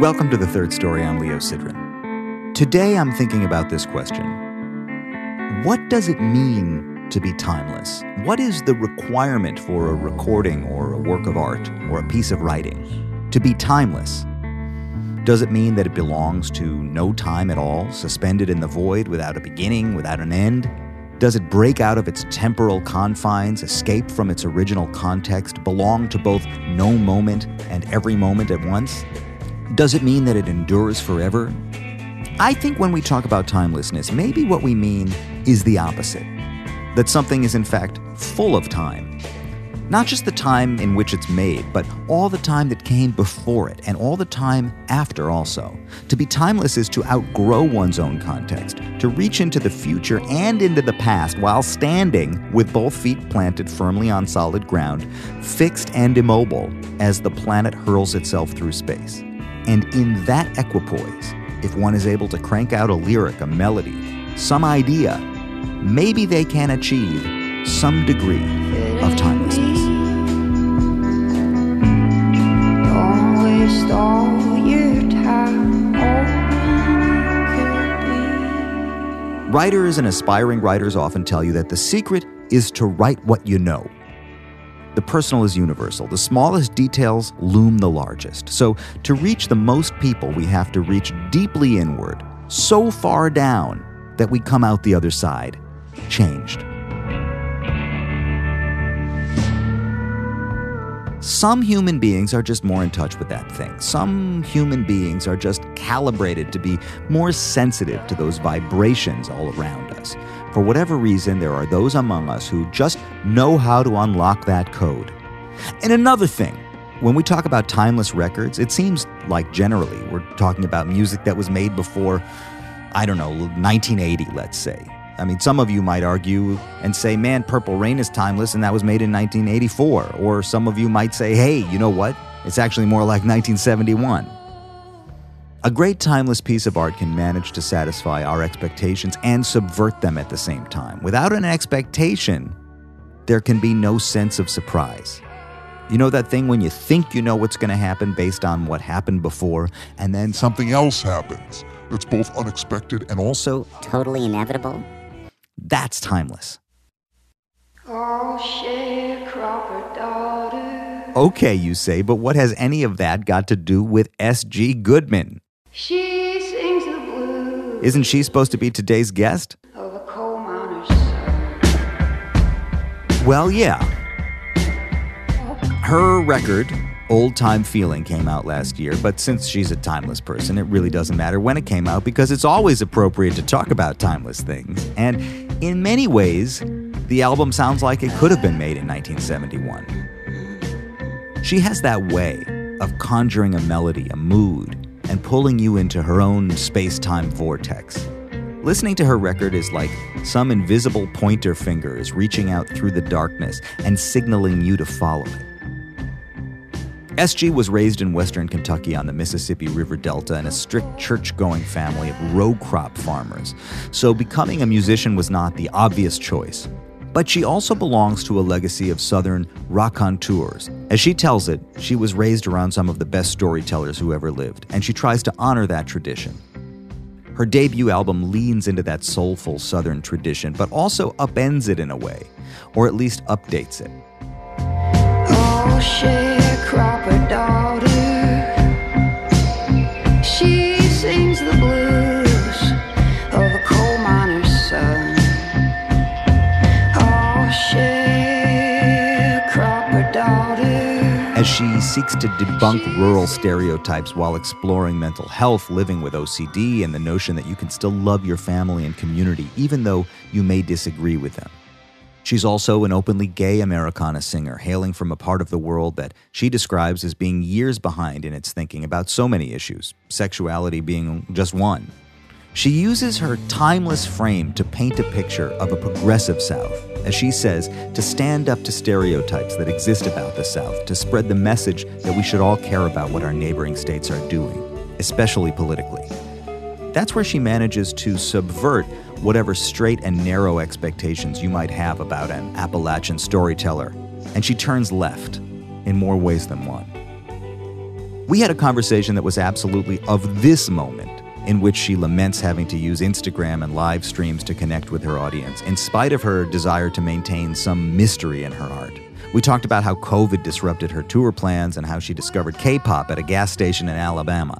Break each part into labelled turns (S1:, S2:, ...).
S1: Welcome to the third story. I'm Leo Sidran. Today I'm thinking about this question What does it mean to be timeless? What is the requirement for a recording or a work of art or a piece of writing? To be timeless. Does it mean that it belongs to no time at all, suspended in the void without a beginning, without an end? Does it break out of its temporal confines, escape from its original context, belong to both no moment and every moment at once? Does it mean that it endures forever? I think when we talk about timelessness, maybe what we mean is the opposite that something is in fact full of time not just the time in which it's made, but all the time that came before it and all the time after also. To be timeless is to outgrow one's own context, to reach into the future and into the past while standing with both feet planted firmly on solid ground, fixed and immobile as the planet hurls itself through space. And in that equipoise, if one is able to crank out a lyric, a melody, some idea, maybe they can achieve some degree of timelessness. Writers and aspiring writers often tell you that the secret is to write what you know. The personal is universal. The smallest details loom the largest. So, to reach the most people, we have to reach deeply inward, so far down that we come out the other side changed. Some human beings are just more in touch with that thing. Some human beings are just calibrated to be more sensitive to those vibrations all around us. For whatever reason, there are those among us who just know how to unlock that code. And another thing, when we talk about timeless records, it seems like generally we're talking about music that was made before, I don't know, 1980, let's say. I mean, some of you might argue and say, man, Purple Rain is timeless and that was made in 1984. Or some of you might say, hey, you know what? It's actually more like 1971. A great timeless piece of art can manage to satisfy our expectations and subvert them at the same time. Without an expectation, there can be no sense of surprise. You know that thing when you think you know what's going to happen based on what happened before, and then
S2: something else happens that's both unexpected and
S3: also totally inevitable?
S1: That's timeless. Okay, you say, but what has any of that got to do with S.G. Goodman?
S4: She sings the blues.
S1: Isn't she supposed to be today's guest? Oh, well, yeah. Her record, Old Time Feeling came out last year, but since she's a timeless person, it really doesn't matter when it came out because it's always appropriate to talk about timeless things. And in many ways, the album sounds like it could have been made in 1971. She has that way of conjuring a melody, a mood, and pulling you into her own space time vortex. Listening to her record is like some invisible pointer finger is reaching out through the darkness and signaling you to follow it. SG was raised in western Kentucky on the Mississippi River Delta in a strict church going family of row crop farmers, so becoming a musician was not the obvious choice. But she also belongs to a legacy of Southern raconteurs. As she tells it, she was raised around some of the best storytellers who ever lived, and she tries to honor that tradition. Her debut album leans into that soulful Southern tradition, but also upends it in a way, or at least updates it. Oh. She seeks to debunk rural stereotypes while exploring mental health, living with OCD, and the notion that you can still love your family and community even though you may disagree with them. She's also an openly gay Americana singer, hailing from a part of the world that she describes as being years behind in its thinking about so many issues, sexuality being just one. She uses her timeless frame to paint a picture of a progressive South, as she says, to stand up to stereotypes that exist about the South, to spread the message that we should all care about what our neighboring states are doing, especially politically. That's where she manages to subvert whatever straight and narrow expectations you might have about an Appalachian storyteller, and she turns left in more ways than one. We had a conversation that was absolutely of this moment, in which she laments having to use Instagram and live streams to connect with her audience, in spite of her desire to maintain some mystery in her art. We talked about how COVID disrupted her tour plans and how she discovered K pop at a gas station in Alabama.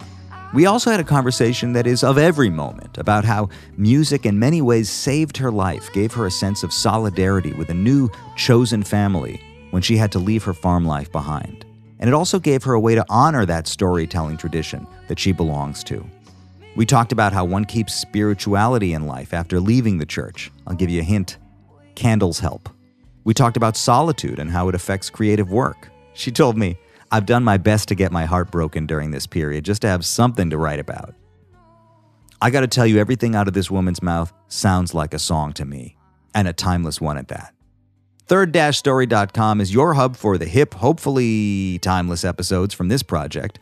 S1: We also had a conversation that is of every moment about how music in many ways saved her life, gave her a sense of solidarity with a new chosen family when she had to leave her farm life behind. And it also gave her a way to honor that storytelling tradition that she belongs to. We talked about how one keeps spirituality in life after leaving the church. I'll give you a hint candles help. We talked about solitude and how it affects creative work. She told me, I've done my best to get my heart broken during this period just to have something to write about. I got to tell you, everything out of this woman's mouth sounds like a song to me, and a timeless one at that. Third-story.com is your hub for the hip, hopefully timeless episodes from this project.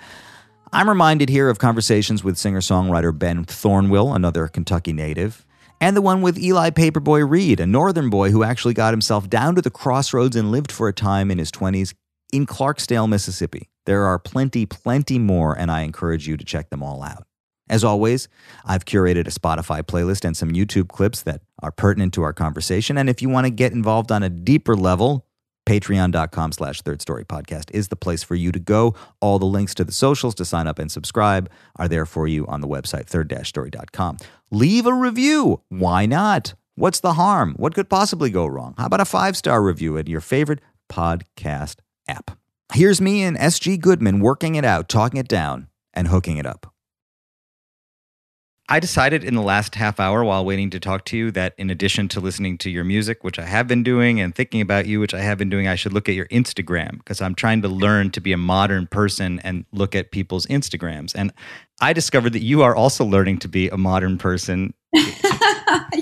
S1: I'm reminded here of conversations with singer-songwriter Ben Thornwill, another Kentucky native, and the one with Eli Paperboy Reed, a northern boy who actually got himself down to the crossroads and lived for a time in his 20s in Clarksdale, Mississippi. There are plenty, plenty more, and I encourage you to check them all out. As always, I've curated a Spotify playlist and some YouTube clips that are pertinent to our conversation. And if you want to get involved on a deeper level, patreon.com slash third story podcast is the place for you to go. All the links to the socials to sign up and subscribe are there for you on the website third-story.com. Leave a review. Why not? What's the harm? What could possibly go wrong? How about a five-star review at your favorite podcast app? Here's me and SG Goodman working it out, talking it down, and hooking it up. I decided in the last half hour while waiting to talk to you that in addition to listening to your music, which I have been doing, and thinking about you, which I have been doing, I should look at your Instagram because I'm trying to learn to be a modern person and look at people's Instagrams. And I discovered that you are also learning to be a modern person.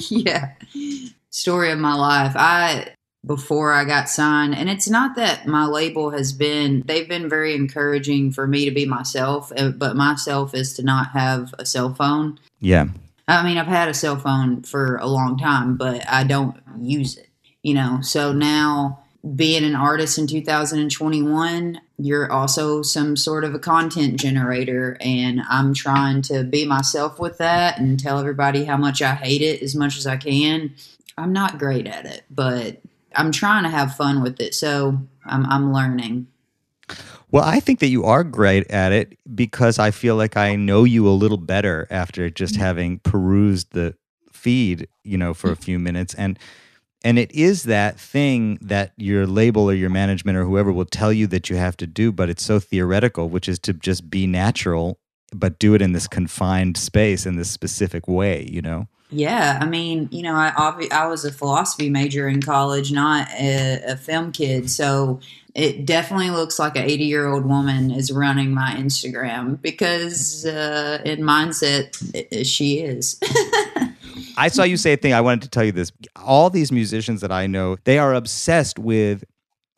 S5: yeah. Story of my life. I before I got signed. And it's not that my label has been, they've been very encouraging for me to be myself, uh, but myself is to not have a cell phone.
S1: Yeah.
S5: I mean, I've had a cell phone for a long time, but I don't use it, you know? So now being an artist in 2021, you're also some sort of a content generator. And I'm trying to be myself with that and tell everybody how much I hate it as much as I can. I'm not great at it, but I'm trying to have fun with it. So I'm, I'm learning.
S1: Well, I think that you are great at it because I feel like I know you a little better after just
S5: Mm-hmm.
S1: having perused the feed, you know, for a few minutes. And and it is that thing that your label or your management or whoever will tell you that you have to do, but it's so theoretical, which is to just be natural, but do it in this confined space in this specific way, you know?
S5: Yeah, I mean, you know, I obvi- I was a philosophy major in college, not a, a film kid, so it definitely looks like an 80 year old woman is running my Instagram because uh, in mindset she is.
S1: I saw you say a thing. I wanted to tell you this. All these musicians that I know, they are obsessed with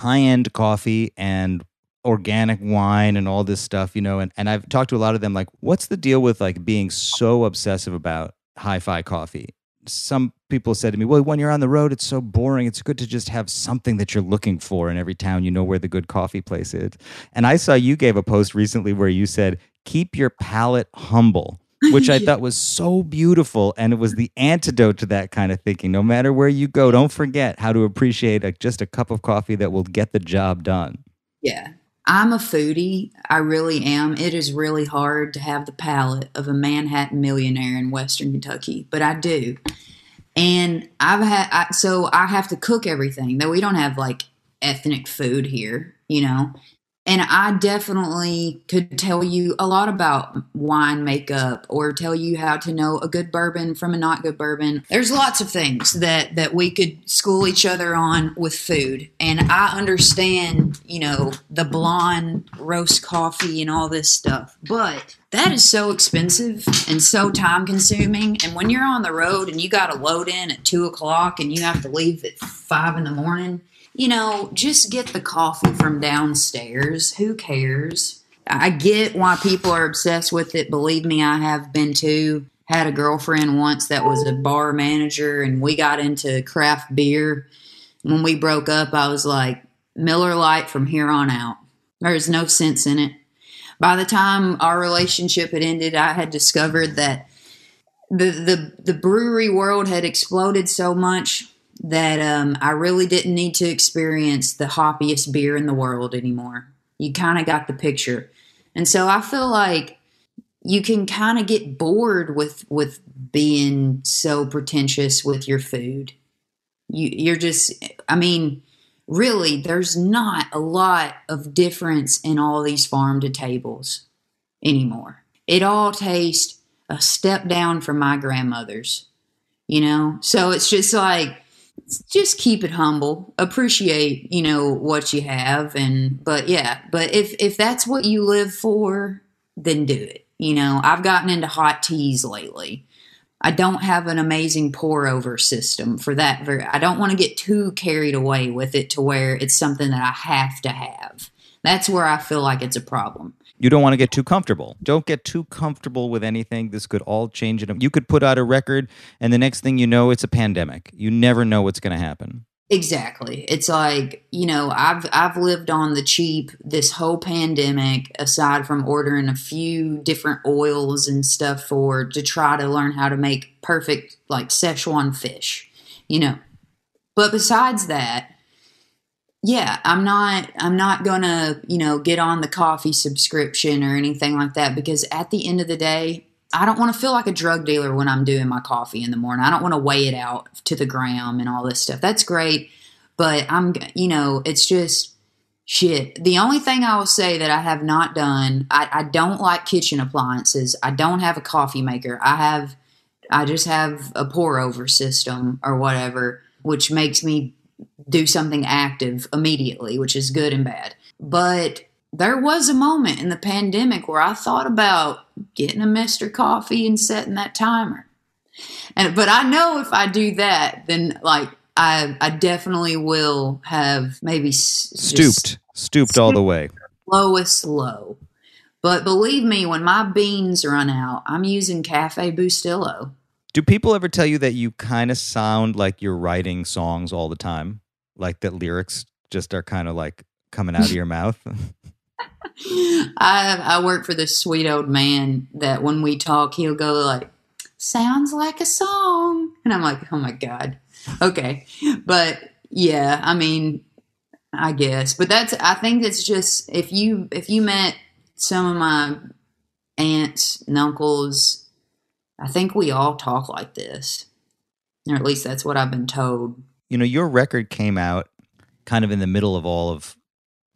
S1: high end coffee and organic wine and all this stuff, you know. And, and I've talked to a lot of them like, what's the deal with like being so obsessive about hi fi coffee? Some people said to me, well, when you're on the road, it's so boring. It's good to just have something that you're looking for in every town. You know where the good coffee place is. And I saw you gave a post recently where you said, keep your palate humble which I thought was so beautiful. And it was the antidote to that kind of thinking. No matter where you go, don't forget how to appreciate a, just a cup of coffee that will get the job done.
S5: Yeah. I'm a foodie. I really am. It is really hard to have the palate of a Manhattan millionaire in Western Kentucky, but I do. And I've had, I, so I have to cook everything, though we don't have like ethnic food here, you know. And I definitely could tell you a lot about wine makeup or tell you how to know a good bourbon from a not good bourbon. There's lots of things that that we could school each other on with food. And I understand, you know, the blonde roast coffee and all this stuff. But that is so expensive and so time consuming. And when you're on the road and you got to load in at two o'clock and you have to leave at five in the morning, you know, just get the coffee from downstairs. Who cares? I get why people are obsessed with it. Believe me, I have been too. Had a girlfriend once that was a bar manager, and we got into craft beer. When we broke up, I was like, Miller Lite from here on out. There's no sense in it. by the time our relationship had ended, I had discovered that the the the brewery world had exploded so much that um, I really didn't need to experience the hoppiest beer in the world anymore. You kind of got the picture, and so I feel like you can kind of get bored with with being so pretentious with your food. You you're just, I mean, really, there's not a lot of difference in all these farm to tables anymore. It all tastes a step down from my grandmother's, you know? So it's just like, just keep it humble. Appreciate you know what you have and but yeah but if if that's what you live for then do it. You know i've gotten into hot teas lately. I don't have an amazing pour over system for that very i don't want to get too carried away with it to where it's something that i have to have. That's where i feel like it's a problem
S1: You don't want to get too comfortable. Don't get too comfortable with anything. This could all change it. You could put out a record, and the next thing you know, it's a pandemic. You never know what's going to happen.
S5: Exactly. It's like, you know, I've I've lived on the cheap this whole pandemic aside from ordering a few different oils and stuff for to try to learn how to make perfect like Szechuan fish, you know. But besides that, yeah, I'm not I'm not to, you know, get on the coffee subscription or anything like that because at the end of the day, I don't want to feel like a drug dealer when I'm doing my coffee in the morning. I don't want to weigh it out to the gram and all this stuff. That's great, but I'm, you know, it's just shit. The only thing I will say that I have not done, I, I don't like kitchen appliances. I don't have a coffee maker. I have, I just have a pour over system or whatever, which makes me do something active immediately, which is good and bad. But there was a moment in the pandemic where I thought about getting a Mr. Coffee and setting that timer. And but I know if I do that, then like I I definitely will have maybe
S1: Stooped, stooped all the way.
S5: lowest low. But believe me, when my beans run out, I'm using Cafe Bustelo.
S1: Do people ever tell you that you kind of sound like you're writing songs all the time? Like that lyrics just are kind of like coming out of your mouth?
S5: I I work for this sweet old man that when we talk, he'll go like, "Sounds like a song," and I'm like, "Oh my god, okay." But yeah, I mean, I guess, but that's I think it's just if you if you met some of my aunts and uncles, I think we all talk like this, or at least that's what I've been told.
S1: you know, your record came out kind of in the middle of all of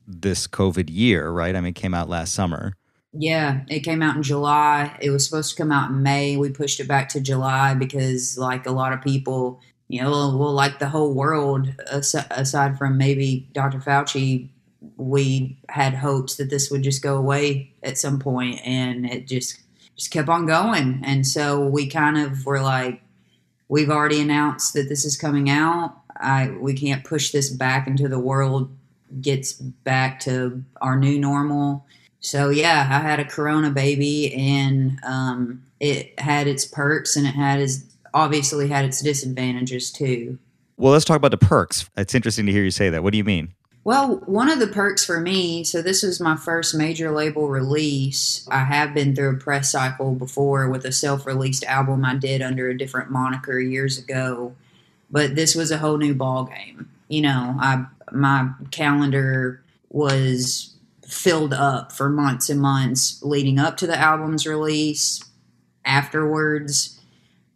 S1: this COVID year, right? I mean, it came out last summer.
S5: Yeah, it came out in July. It was supposed to come out in May. We pushed it back to July because, like a lot of people, you know, well, like the whole world, aside from maybe Dr. Fauci, we had hopes that this would just go away at some point, and it just just kept on going. And so we kind of were like, we've already announced that this is coming out. I we can't push this back until the world gets back to our new normal. So yeah, I had a Corona baby, and um, it had its perks, and it had its obviously had its disadvantages too.
S1: Well, let's talk about the perks. It's interesting to hear you say that. What do you mean?
S5: Well, one of the perks for me, so this was my first major label release. I have been through a press cycle before with a self released album I did under a different moniker years ago, but this was a whole new ball game. You know, I my calendar was filled up for months and months leading up to the album's release, afterwards,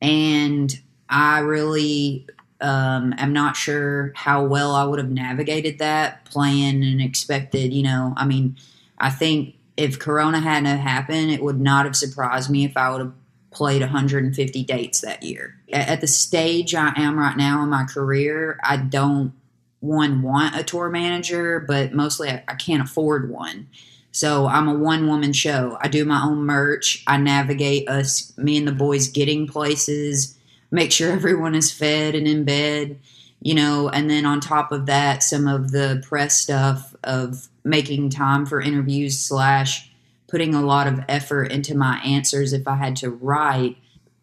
S5: and I really um, I'm not sure how well I would have navigated that plan and expected, you know, I mean, I think if Corona hadn't happened, it would not have surprised me if I would have played 150 dates that year. At the stage I am right now in my career, I don't one want a tour manager, but mostly I, I can't afford one. So I'm a one woman show. I do my own merch. I navigate us, me and the boys getting places, make sure everyone is fed and in bed, you know, and then on top of that, some of the press stuff of making time for interviews slash putting a lot of effort into my answers if I had to write.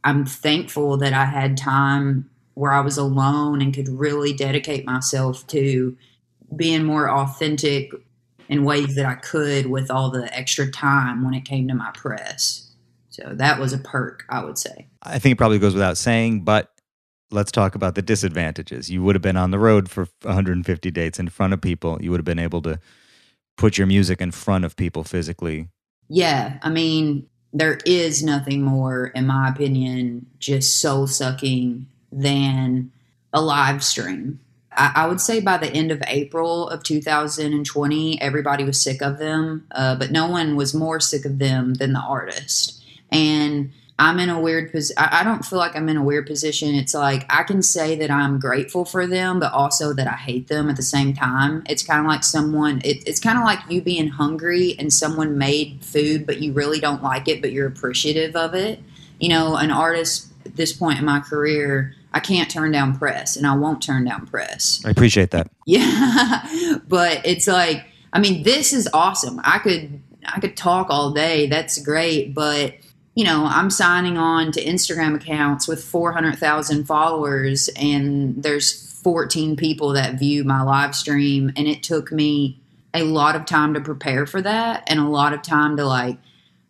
S5: I'm thankful that I had time where I was alone and could really dedicate myself to being more authentic in ways that I could with all the extra time when it came to my press. So that was a perk, I would say.
S1: I think it probably goes without saying, but let's talk about the disadvantages. You would have been on the road for 150 dates in front of people. You would have been able to put your music in front of people physically.
S5: Yeah, I mean, there is nothing more, in my opinion, just soul sucking than a live stream. I, I, would say by the end of April of 2020, everybody was sick of them, uh, but no one was more sick of them than the artist. And I'm in a weird position. I don't feel like I'm in a weird position. It's like I can say that I'm grateful for them, but also that I hate them at the same time. It's kind of like someone, it, it's kind of like you being hungry and someone made food, but you really don't like it, but you're appreciative of it. You know, an artist at this point in my career, I can't turn down press and I won't turn down press.
S1: I appreciate that.
S5: Yeah. but it's like, I mean, this is awesome. I could, I could talk all day. That's great. But, you know, I'm signing on to Instagram accounts with 400,000 followers and there's 14 people that view my live stream. And it took me a lot of time to prepare for that and a lot of time to like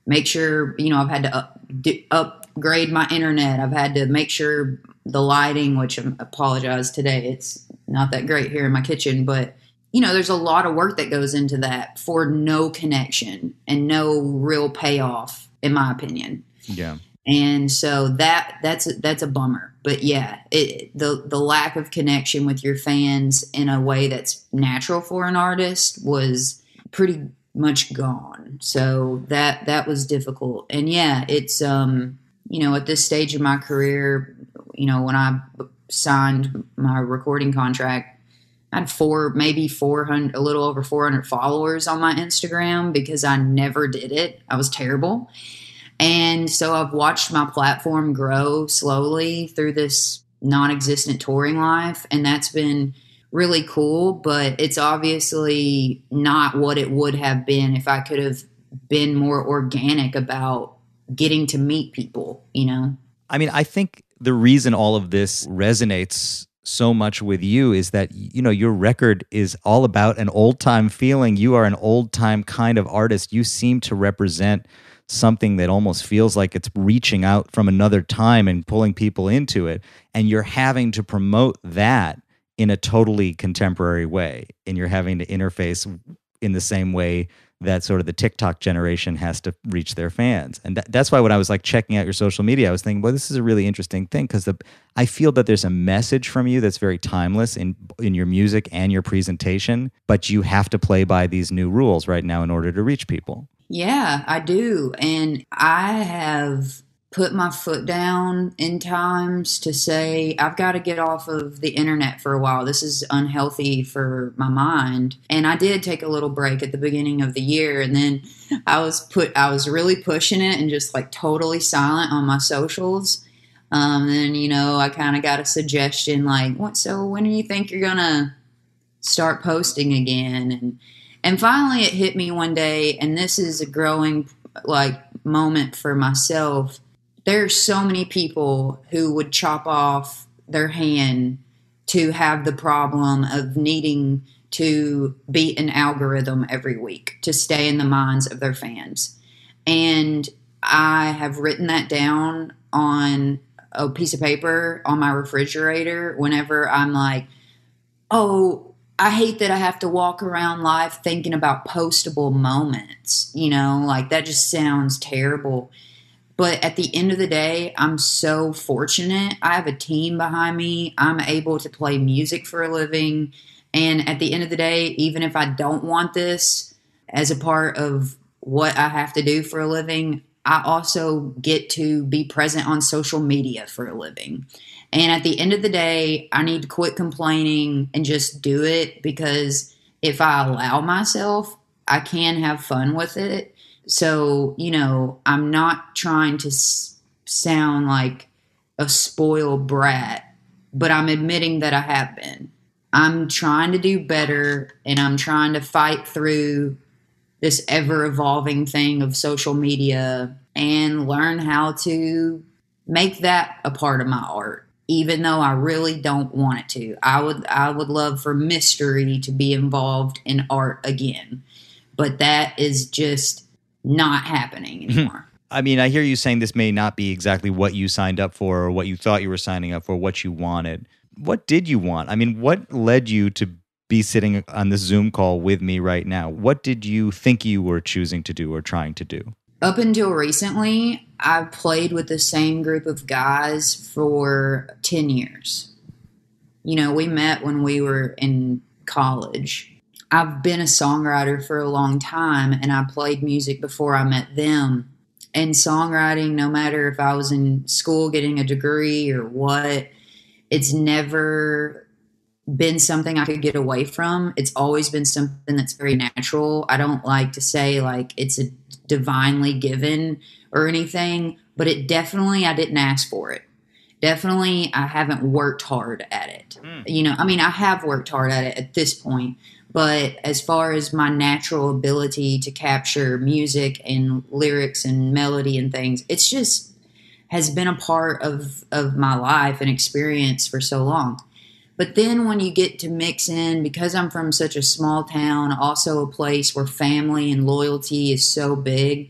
S5: make sure, you know, I've had to up, upgrade my internet. I've had to make sure the lighting, which I apologize today, it's not that great here in my kitchen, but you know, there's a lot of work that goes into that for no connection and no real payoff in my opinion.
S1: Yeah.
S5: And so that that's a, that's a bummer. But yeah, it, the the lack of connection with your fans in a way that's natural for an artist was pretty much gone. So that that was difficult. And yeah, it's um you know at this stage of my career, you know when I signed my recording contract, I had four, maybe 400, a little over 400 followers on my Instagram because I never did it. I was terrible. And so I've watched my platform grow slowly through this non existent touring life. And that's been really cool, but it's obviously not what it would have been if I could have been more organic about getting to meet people, you know?
S1: I mean, I think the reason all of this resonates so much with you is that you know your record is all about an old time feeling. You are an old time kind of artist. You seem to represent something that almost feels like it's reaching out from another time and pulling people into it and you're having to promote that in a totally contemporary way and you're having to interface in the same way that sort of the TikTok generation has to reach their fans. And that, that's why when I was like checking out your social media, I was thinking, well, this is a really interesting thing because I feel that there's a message from you that's very timeless in in your music and your presentation, but you have to play by these new rules right now in order to reach people.
S5: Yeah, I do. And I have put my foot down in times to say I've got to get off of the internet for a while. This is unhealthy for my mind. And I did take a little break at the beginning of the year and then I was put I was really pushing it and just like totally silent on my socials. Um then you know, I kind of got a suggestion like, "What so when do you think you're going to start posting again?" and and finally it hit me one day and this is a growing like moment for myself there's so many people who would chop off their hand to have the problem of needing to beat an algorithm every week to stay in the minds of their fans. And I have written that down on a piece of paper on my refrigerator whenever I'm like, oh, I hate that I have to walk around life thinking about postable moments. You know, like that just sounds terrible. But at the end of the day, I'm so fortunate. I have a team behind me. I'm able to play music for a living. And at the end of the day, even if I don't want this as a part of what I have to do for a living, I also get to be present on social media for a living. And at the end of the day, I need to quit complaining and just do it because if I allow myself, I can have fun with it. So, you know, I'm not trying to s- sound like a spoiled brat, but I'm admitting that I have been. I'm trying to do better and I'm trying to fight through this ever evolving thing of social media and learn how to make that a part of my art even though I really don't want it to. I would I would love for mystery to be involved in art again but that is just not happening mm-hmm. anymore.
S1: I mean, I hear you saying this may not be exactly what you signed up for or what you thought you were signing up for, what you wanted. What did you want? I mean, what led you to be sitting on this Zoom call with me right now? What did you think you were choosing to do or trying to do?
S5: Up until recently, I played with the same group of guys for 10 years. You know, we met when we were in college. I've been a songwriter for a long time and I played music before I met them. And songwriting, no matter if I was in school getting a degree or what, it's never been something I could get away from. It's always been something that's very natural. I don't like to say like it's a divinely given or anything, but it definitely, I didn't ask for it. Definitely, I haven't worked hard at it. Hmm. You know, I mean, I have worked hard at it at this point, but as far as my natural ability to capture music and lyrics and melody and things, it's just has been a part of of my life and experience for so long. But then when you get to mix in, because I'm from such a small town, also a place where family and loyalty is so big,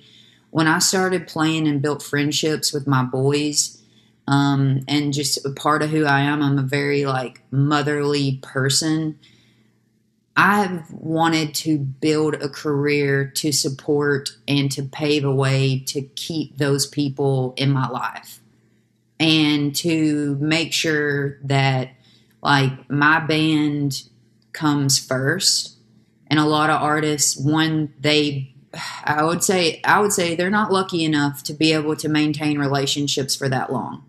S5: when I started playing and built friendships with my boys, um, and just a part of who I am, I'm a very like motherly person. I've wanted to build a career to support and to pave a way to keep those people in my life and to make sure that like my band comes first and a lot of artists one they i would say i would say they're not lucky enough to be able to maintain relationships for that long.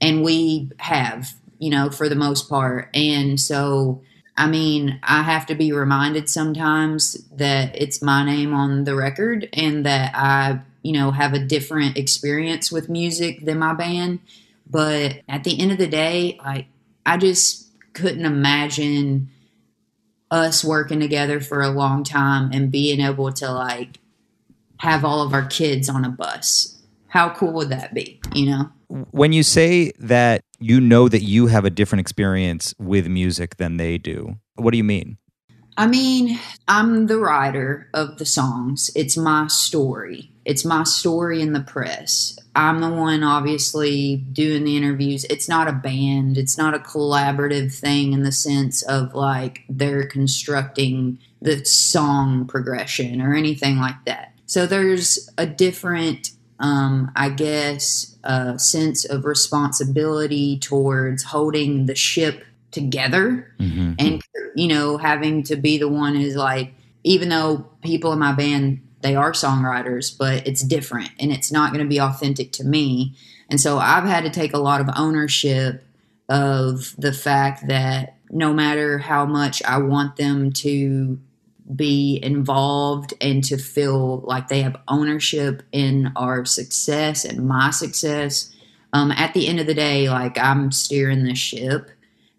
S5: And we have you know for the most part. And so i mean i have to be reminded sometimes that it's my name on the record and that i you know have a different experience with music than my band. But at the end of the day like i just couldn't imagine us working together for a long time and being able to like have all of our kids on a bus. How cool would that be you know
S1: When you say that you know that you have a different experience with music than they do, what do you mean?
S5: I mean, I'm the writer of the songs. It's my story. It's my story in the press. I'm the one obviously doing the interviews. It's not a band. It's not a collaborative thing in the sense of like they're constructing the song progression or anything like that. So there's a different um, I guess, a sense of responsibility towards holding the ship together and you know having to be the one who's like even though people in my band they are songwriters but it's different and it's not going to be authentic to me. And so i've had to take a lot of ownership of the fact that no matter how much i want them to be involved and to feel like they have ownership in our success and my success um, at the end of the day like i'm steering the ship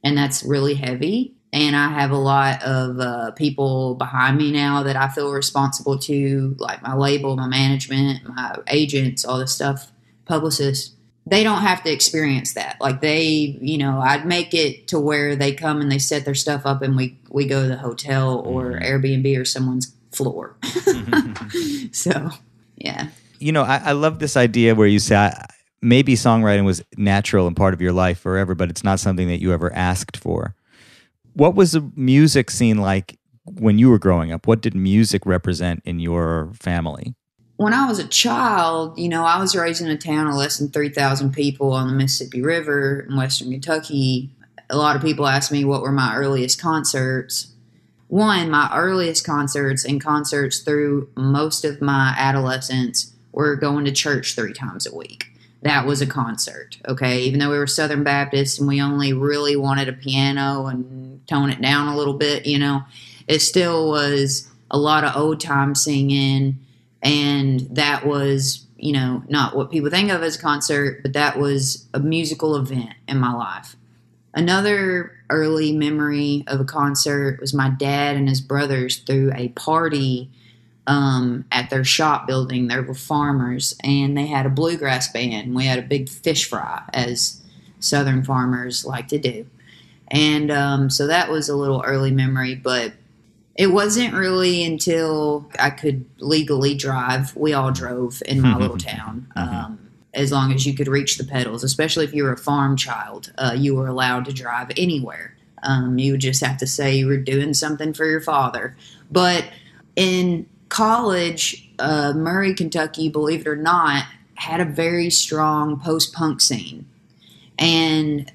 S5: and that's really heavy. And I have a lot of uh, people behind me now that I feel responsible to, like my label, my management, my agents, all this stuff, publicists. They don't have to experience that. Like they, you know, I'd make it to where they come and they set their stuff up, and we we go to the hotel or mm-hmm. Airbnb or someone's floor. Mm-hmm. so, yeah.
S1: You know, I, I love this idea where you say I, maybe songwriting was natural and part of your life forever, but it's not something that you ever asked for. What was the music scene like when you were growing up? What did music represent in your family?
S5: When I was a child, you know, I was raised in a town of less than 3,000 people on the Mississippi River in Western Kentucky. A lot of people ask me what were my earliest concerts. One, my earliest concerts and concerts through most of my adolescence were going to church three times a week. That was a concert, okay? Even though we were Southern Baptists and we only really wanted a piano and tone it down a little bit, you know, it still was a lot of old time singing and that was you know not what people think of as a concert but that was a musical event in my life. Another early memory of a concert was my dad and his brothers threw a party um, at their shop building. They were farmers and they had a bluegrass band. And we had a big fish fry as southern farmers like to do. And um, so that was a little early memory but It wasn't really until I could legally drive. We all drove in my little town. Um, as long as you could reach the pedals, especially if you were a farm child, uh, you were allowed to drive anywhere. Um, you would just have to say you were doing something for your father. But in college, uh, Murray, Kentucky, believe it or not, had a very strong post punk scene. And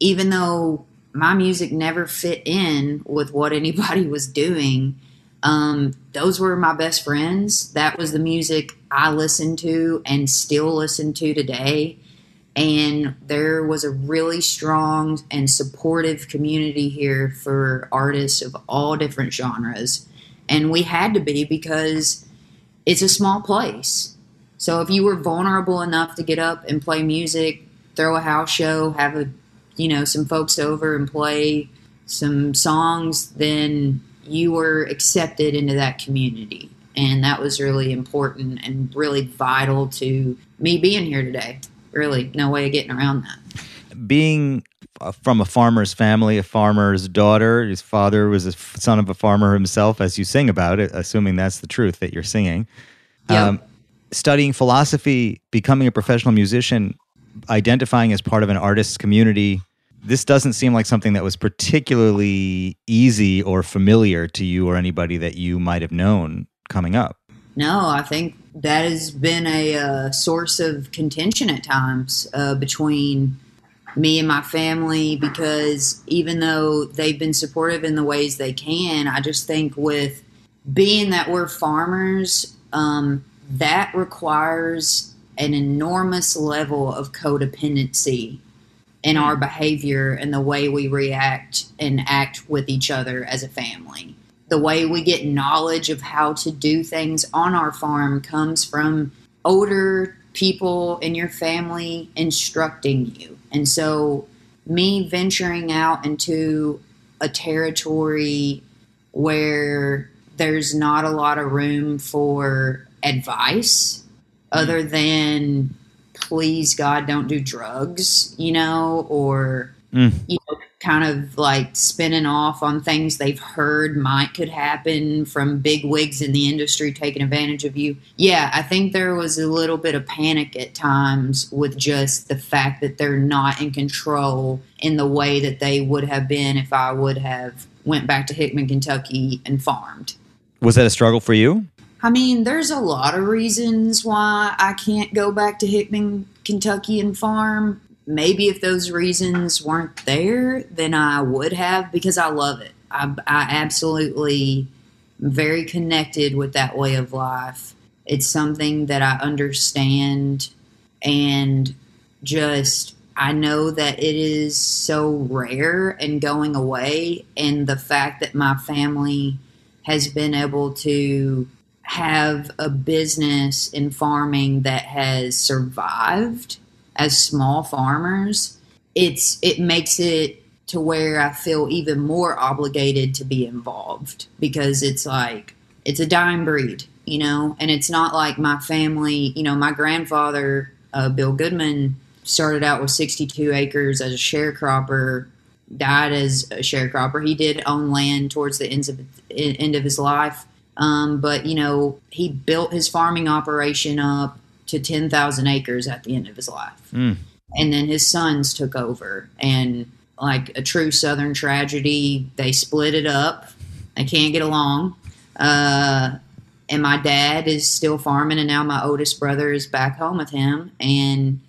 S5: even though my music never fit in with what anybody was doing, um, those were my best friends. That was the music I listened to and still listen to today. And there was a really strong and supportive community here for artists of all different genres. And we had to be because it's a small place. So if you were vulnerable enough to get up and play music, throw a house show, have a you know some folks over and play some songs, then you were accepted into that community. And that was really important and really vital to me being here today. Really, no way of getting around that.
S1: Being uh, from a farmer's family, a farmer's daughter, his father was a son of a farmer himself, as you sing about it, assuming that's the truth that you're singing.
S5: Yep.
S1: studying philosophy, becoming a professional musician, identifying as part of an artist's community, this doesn't seem like something that was particularly easy or familiar to you or anybody that you might have known coming up.
S5: No, I think that has been a uh, source of contention at times uh, between me and my family because even though they've been supportive in the ways they can, I just think with being that we're farmers, um, that requires an enormous level of codependency in our hmm. behavior and the way we react and act with each other as a family. The way we get knowledge of how to do things on our farm comes from older people in your family instructing you. And so, me venturing out into a territory where there's not a lot of room for advice other than please God don't do drugs, you know, or
S1: Mm.
S5: you know, kind of like spinning off on things they've heard might could happen from big wigs in the industry taking advantage of you. Yeah, I think there was a little bit of panic at times with just the fact that they're not in control in the way that they would have been if I would have went back to Hickman, Kentucky and farmed.
S1: Was that a struggle for you?
S5: I mean, there's a lot of reasons why I can't go back to Hickman, Kentucky and farm. Maybe if those reasons weren't there, then I would have because I love it. I, I absolutely am very connected with that way of life. It's something that I understand and just I know that it is so rare and going away and the fact that my family has been able to have a business in farming that has survived as small farmers it's it makes it to where I feel even more obligated to be involved because it's like it's a dying breed, you know, and it's not like my family, you know, my grandfather uh, Bill Goodman started out with 62 acres as a sharecropper, died as a sharecropper. He did own land towards the ends of end of his life, um, but you know he built his farming operation up to 10,000 acres at the end of his life,
S1: Mm.
S5: and then his sons took over and. Like a true Southern tragedy, they split it up. They can't get along. Uh, and my dad is still farming, and now my oldest brother is back home with him. And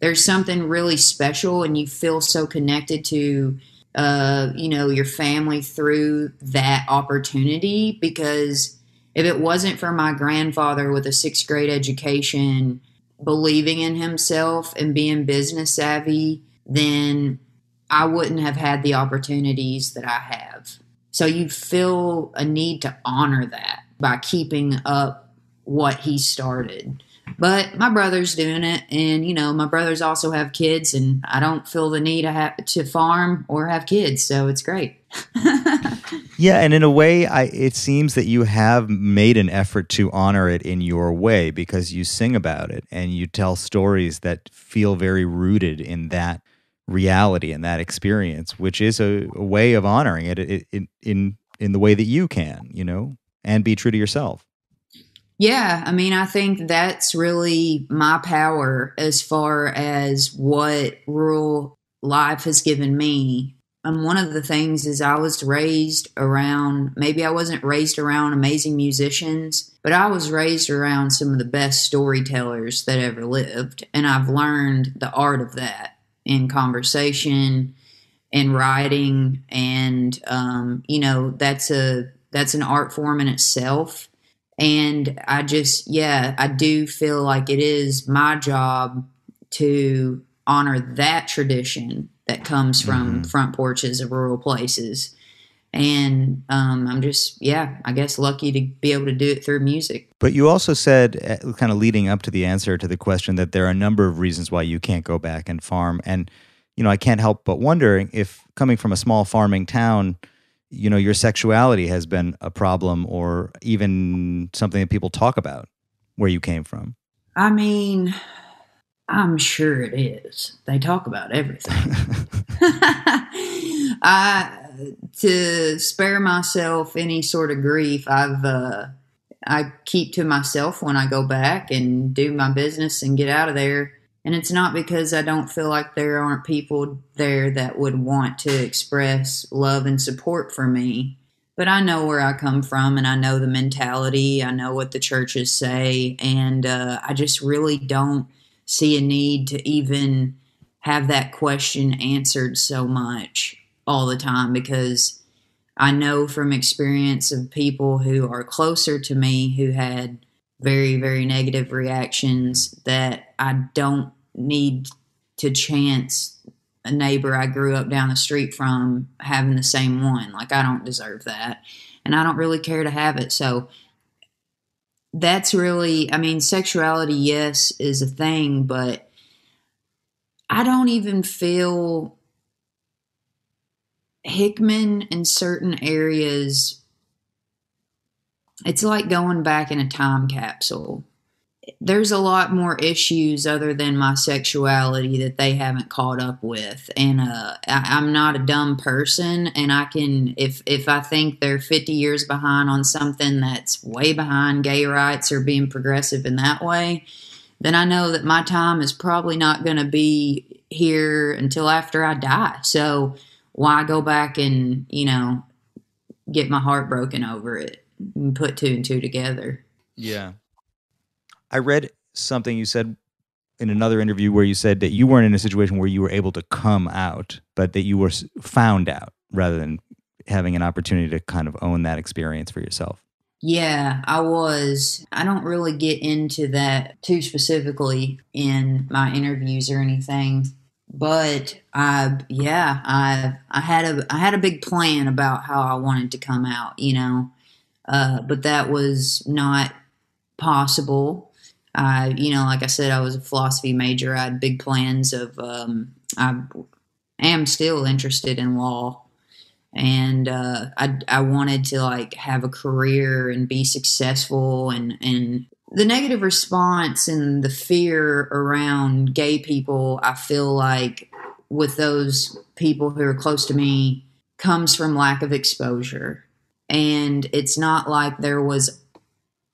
S5: there's something really special, and you feel so connected to, uh, you know, your family through that opportunity. Because if it wasn't for my grandfather with a sixth grade education, believing in himself and being business savvy, then I wouldn't have had the opportunities that I have. So you feel a need to honor that by keeping up what he started. But my brother's doing it, and you know my brothers also have kids, and I don't feel the need to have to farm or have kids, so it's great.
S1: Yeah, and in a way, I it seems that you have made an effort to honor it in your way because you sing about it and you tell stories that feel very rooted in that reality and that experience, which is a, a way of honoring it, it, it in in the way that you can, you know, and be true to yourself.
S5: Yeah, I mean, I think that's really my power as far as what rural life has given me. And one of the things is I was raised around, maybe I wasn't raised around amazing musicians, but I was raised around some of the best storytellers that ever lived. And I've learned the art of that in conversation and writing. And, um, you know, that's a, that's an art form in itself and I just, yeah, I do feel like it is my job to honor that tradition that comes from
S1: Mm-hmm.
S5: front porches of rural places. And um, I'm just, yeah, I guess lucky to be able to do it through music.
S1: But you also said, uh, kind of leading up to the answer to the question, that there are a number of reasons why you can't go back and farm. And, you know, I can't help but wondering if coming from a small farming town, you know, your sexuality has been a problem or even something that people talk about where you came from.
S5: I mean, I'm sure it is. They talk about everything. I to spare myself any sort of grief, I've uh, I keep to myself when I go back and do my business and get out of there. And it's not because I don't feel like there aren't people there that would want to express love and support for me. But I know where I come from and I know the mentality. I know what the churches say. And uh, I just really don't see a need to even have that question answered so much all the time because I know from experience of people who are closer to me who had very, very negative reactions that I don't need to chance a neighbor I grew up down the street from having the same one. Like, I don't deserve that. And I don't really care to have it. So, that's really, I mean, sexuality, yes, is a thing, but I don't even feel Hickman in certain areas. It's like going back in a time capsule. There's a lot more issues other than my sexuality that they haven't caught up with, and uh, I, I'm not a dumb person. And I can, if if I think they're 50 years behind on something that's way behind gay rights or being progressive in that way, then I know that my time is probably not going to be here until after I die. So why go back and you know get my heart broken over it and put two and two together?
S1: Yeah. I read something you said in another interview where you said that you weren't in a situation where you were able to come out, but that you were found out rather than having an opportunity to kind of own that experience for yourself.
S5: Yeah, I was. I don't really get into that too specifically in my interviews or anything, but I yeah, I I had a I had a big plan about how I wanted to come out, you know. Uh, but that was not possible. I, you know, like I said, I was a philosophy major. I had big plans of. Um, I am still interested in law, and uh, I I wanted to like have a career and be successful, and and the negative response and the fear around gay people, I feel like with those people who are close to me comes from lack of exposure. And it's not like there was,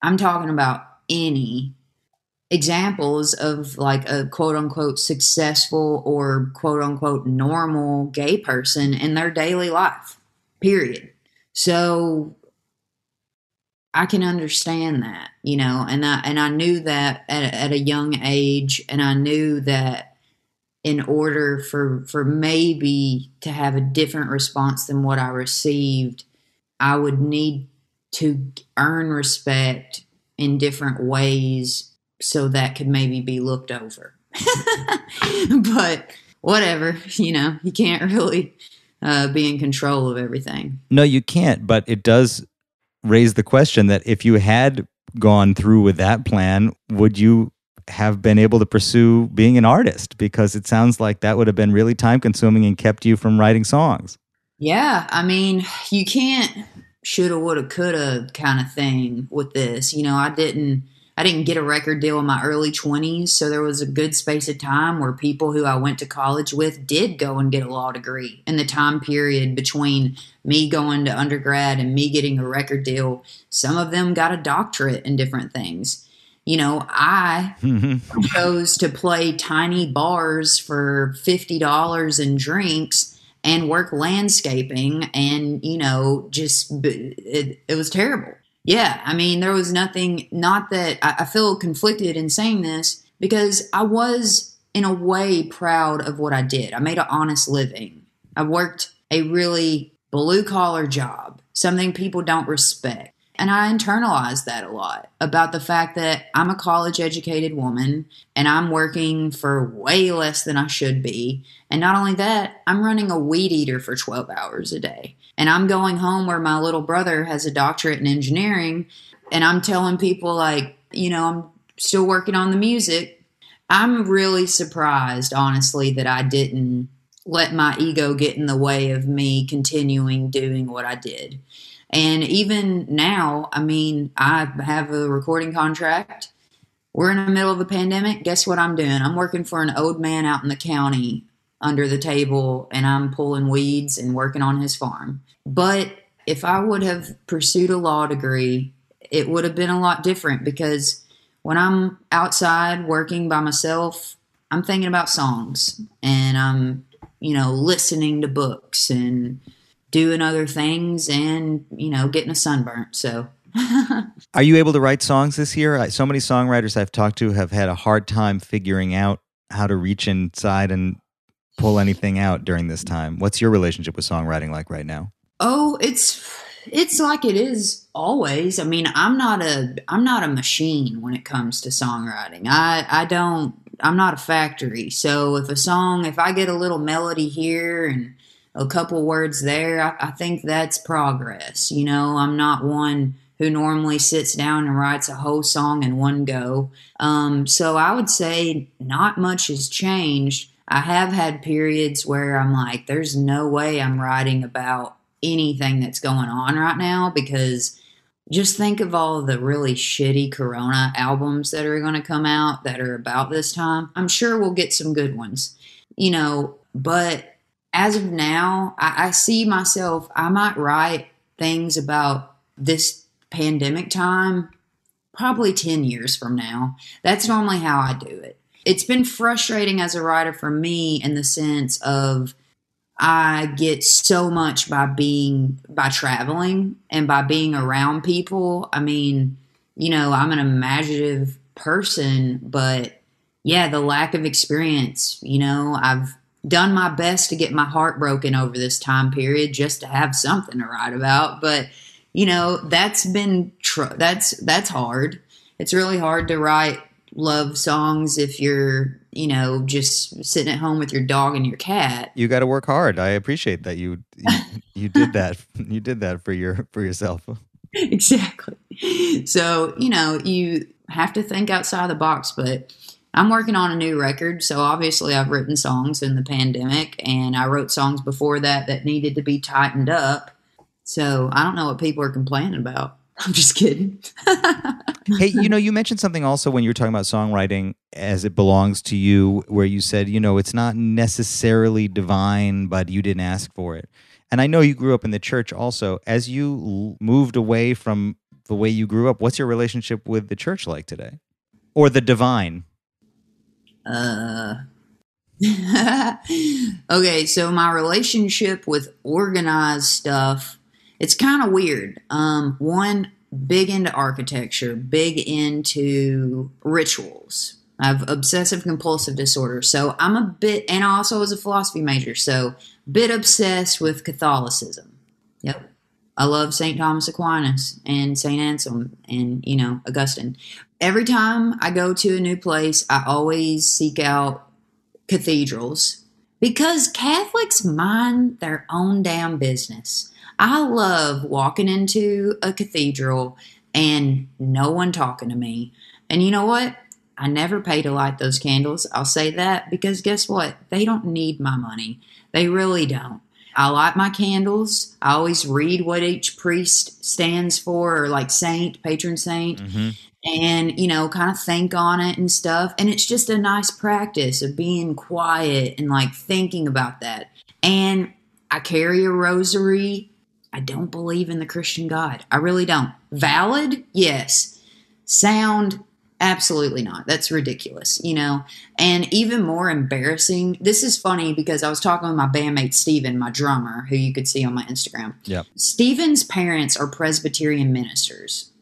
S5: I'm talking about any examples of like a quote unquote successful or quote unquote normal gay person in their daily life, period. So I can understand that, you know, and I and I knew that at, at a young age, and I knew that in order for for maybe to have a different response than what I received, I would need to earn respect in different ways so that could maybe be looked over. but whatever, you know, you can't really uh, be in control of everything.
S1: No, you can't, but it does raise the question that if you had gone through with that plan, would you have been able to pursue being an artist? Because it sounds like that would have been really time consuming and kept you from writing songs.
S5: Yeah, I mean, you can't shoulda, woulda, coulda kind of thing with this. You know, I didn't, I didn't get a record deal in my early 20s, so there was a good space of time where people who I went to college with did go and get a law degree. In the time period between me going to undergrad and me getting a record deal, some of them got a doctorate in different things. You know, I mm-hmm. chose to play tiny bars for $50 in drinks and work landscaping and, you know, just it, it was terrible yeah, I mean, there was nothing, not that I, I feel conflicted in saying this because I was, in a way, proud of what I did. I made an honest living. I worked a really blue collar job, something people don't respect. And I internalized that a lot about the fact that I'm a college educated woman and I'm working for way less than I should be. And not only that, I'm running a weed eater for 12 hours a day. And I'm going home where my little brother has a doctorate in engineering. And I'm telling people, like, you know, I'm still working on the music. I'm really surprised, honestly, that I didn't let my ego get in the way of me continuing doing what I did. And even now, I mean, I have a recording contract. We're in the middle of a pandemic. Guess what I'm doing? I'm working for an old man out in the county under the table and I'm pulling weeds and working on his farm. But if I would have pursued a law degree, it would have been a lot different because when I'm outside working by myself, I'm thinking about songs and I'm, you know, listening to books and doing other things and, you know, getting a sunburn. So
S1: Are you able to write songs this year? So many songwriters I've talked to have had a hard time figuring out how to reach inside and pull anything out during this time. What's your relationship with songwriting like right now?
S5: Oh, it's it's like it is always. I mean, I'm not a I'm not a machine when it comes to songwriting. I I don't I'm not a factory. So if a song, if I get a little melody here and a couple words there, I, I think that's progress. You know, I'm not one who normally sits down and writes a whole song in one go. Um, so I would say not much has changed. I have had periods where I'm like, there's no way I'm writing about anything that's going on right now because just think of all the really shitty Corona albums that are going to come out that are about this time. I'm sure we'll get some good ones, you know, but as of now, I, I see myself, I might write things about this pandemic time probably 10 years from now. That's normally how I do it. It's been frustrating as a writer for me in the sense of I get so much by being by traveling and by being around people. I mean, you know, I'm an imaginative person, but yeah, the lack of experience, you know, I've done my best to get my heart broken over this time period just to have something to write about, but you know, that's been tr- that's that's hard. It's really hard to write love songs if you're you know just sitting at home with your dog and your cat
S1: You got to work hard. I appreciate that you you, you did that. You did that for your for yourself.
S5: exactly so you know you have to think outside the box but i'm working on a new record so obviously i've written songs in the pandemic and i wrote songs before that that needed to be tightened up so i don't know what people are complaining about i'm just kidding
S1: hey, you know, you mentioned something also when you were talking about songwriting as it belongs to you, where you said, you know, it's not necessarily divine, but you didn't ask for it. And I know you grew up in the church also. As you moved away from the way you grew up, what's your relationship with the church like today? Or the divine?
S5: Uh, okay, so my relationship with organized stuff, it's kind of weird. Um, one, big into architecture, big into rituals. I have obsessive compulsive disorder. So I'm a bit, and also was a philosophy major. So bit obsessed with Catholicism. Yep. I love St. Thomas Aquinas and St. Anselm and, you know, Augustine. Every time I go to a new place, I always seek out cathedrals because Catholics mind their own damn business. I love walking into a cathedral and no one talking to me. And you know what? I never pay to light those candles. I'll say that because guess what? They don't need my money. They really don't. I light my candles. I always read what each priest stands for, or like saint, patron saint, mm-hmm. and, you know, kind of think on it and stuff. And it's just a nice practice of being quiet and like thinking about that. And I carry a rosary. I don't believe in the Christian God. I really don't. Valid? Yes. Sound? Absolutely not. That's ridiculous, you know? And even more embarrassing, this is funny because I was talking with my bandmate Steven, my drummer, who you could see on my Instagram.
S1: Yep.
S5: Steven's parents are Presbyterian ministers.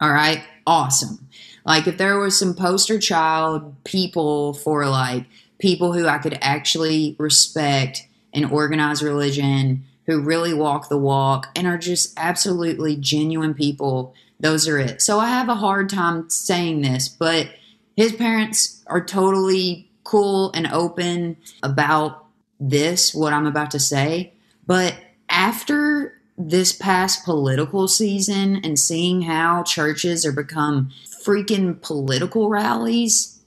S5: All right. Awesome. Like if there was some poster child people for like people who I could actually respect and organize religion, who really walk the walk and are just absolutely genuine people, those are it. So I have a hard time saying this, but his parents are totally cool and open about this, what I'm about to say. But after this past political season and seeing how churches are become freaking political rallies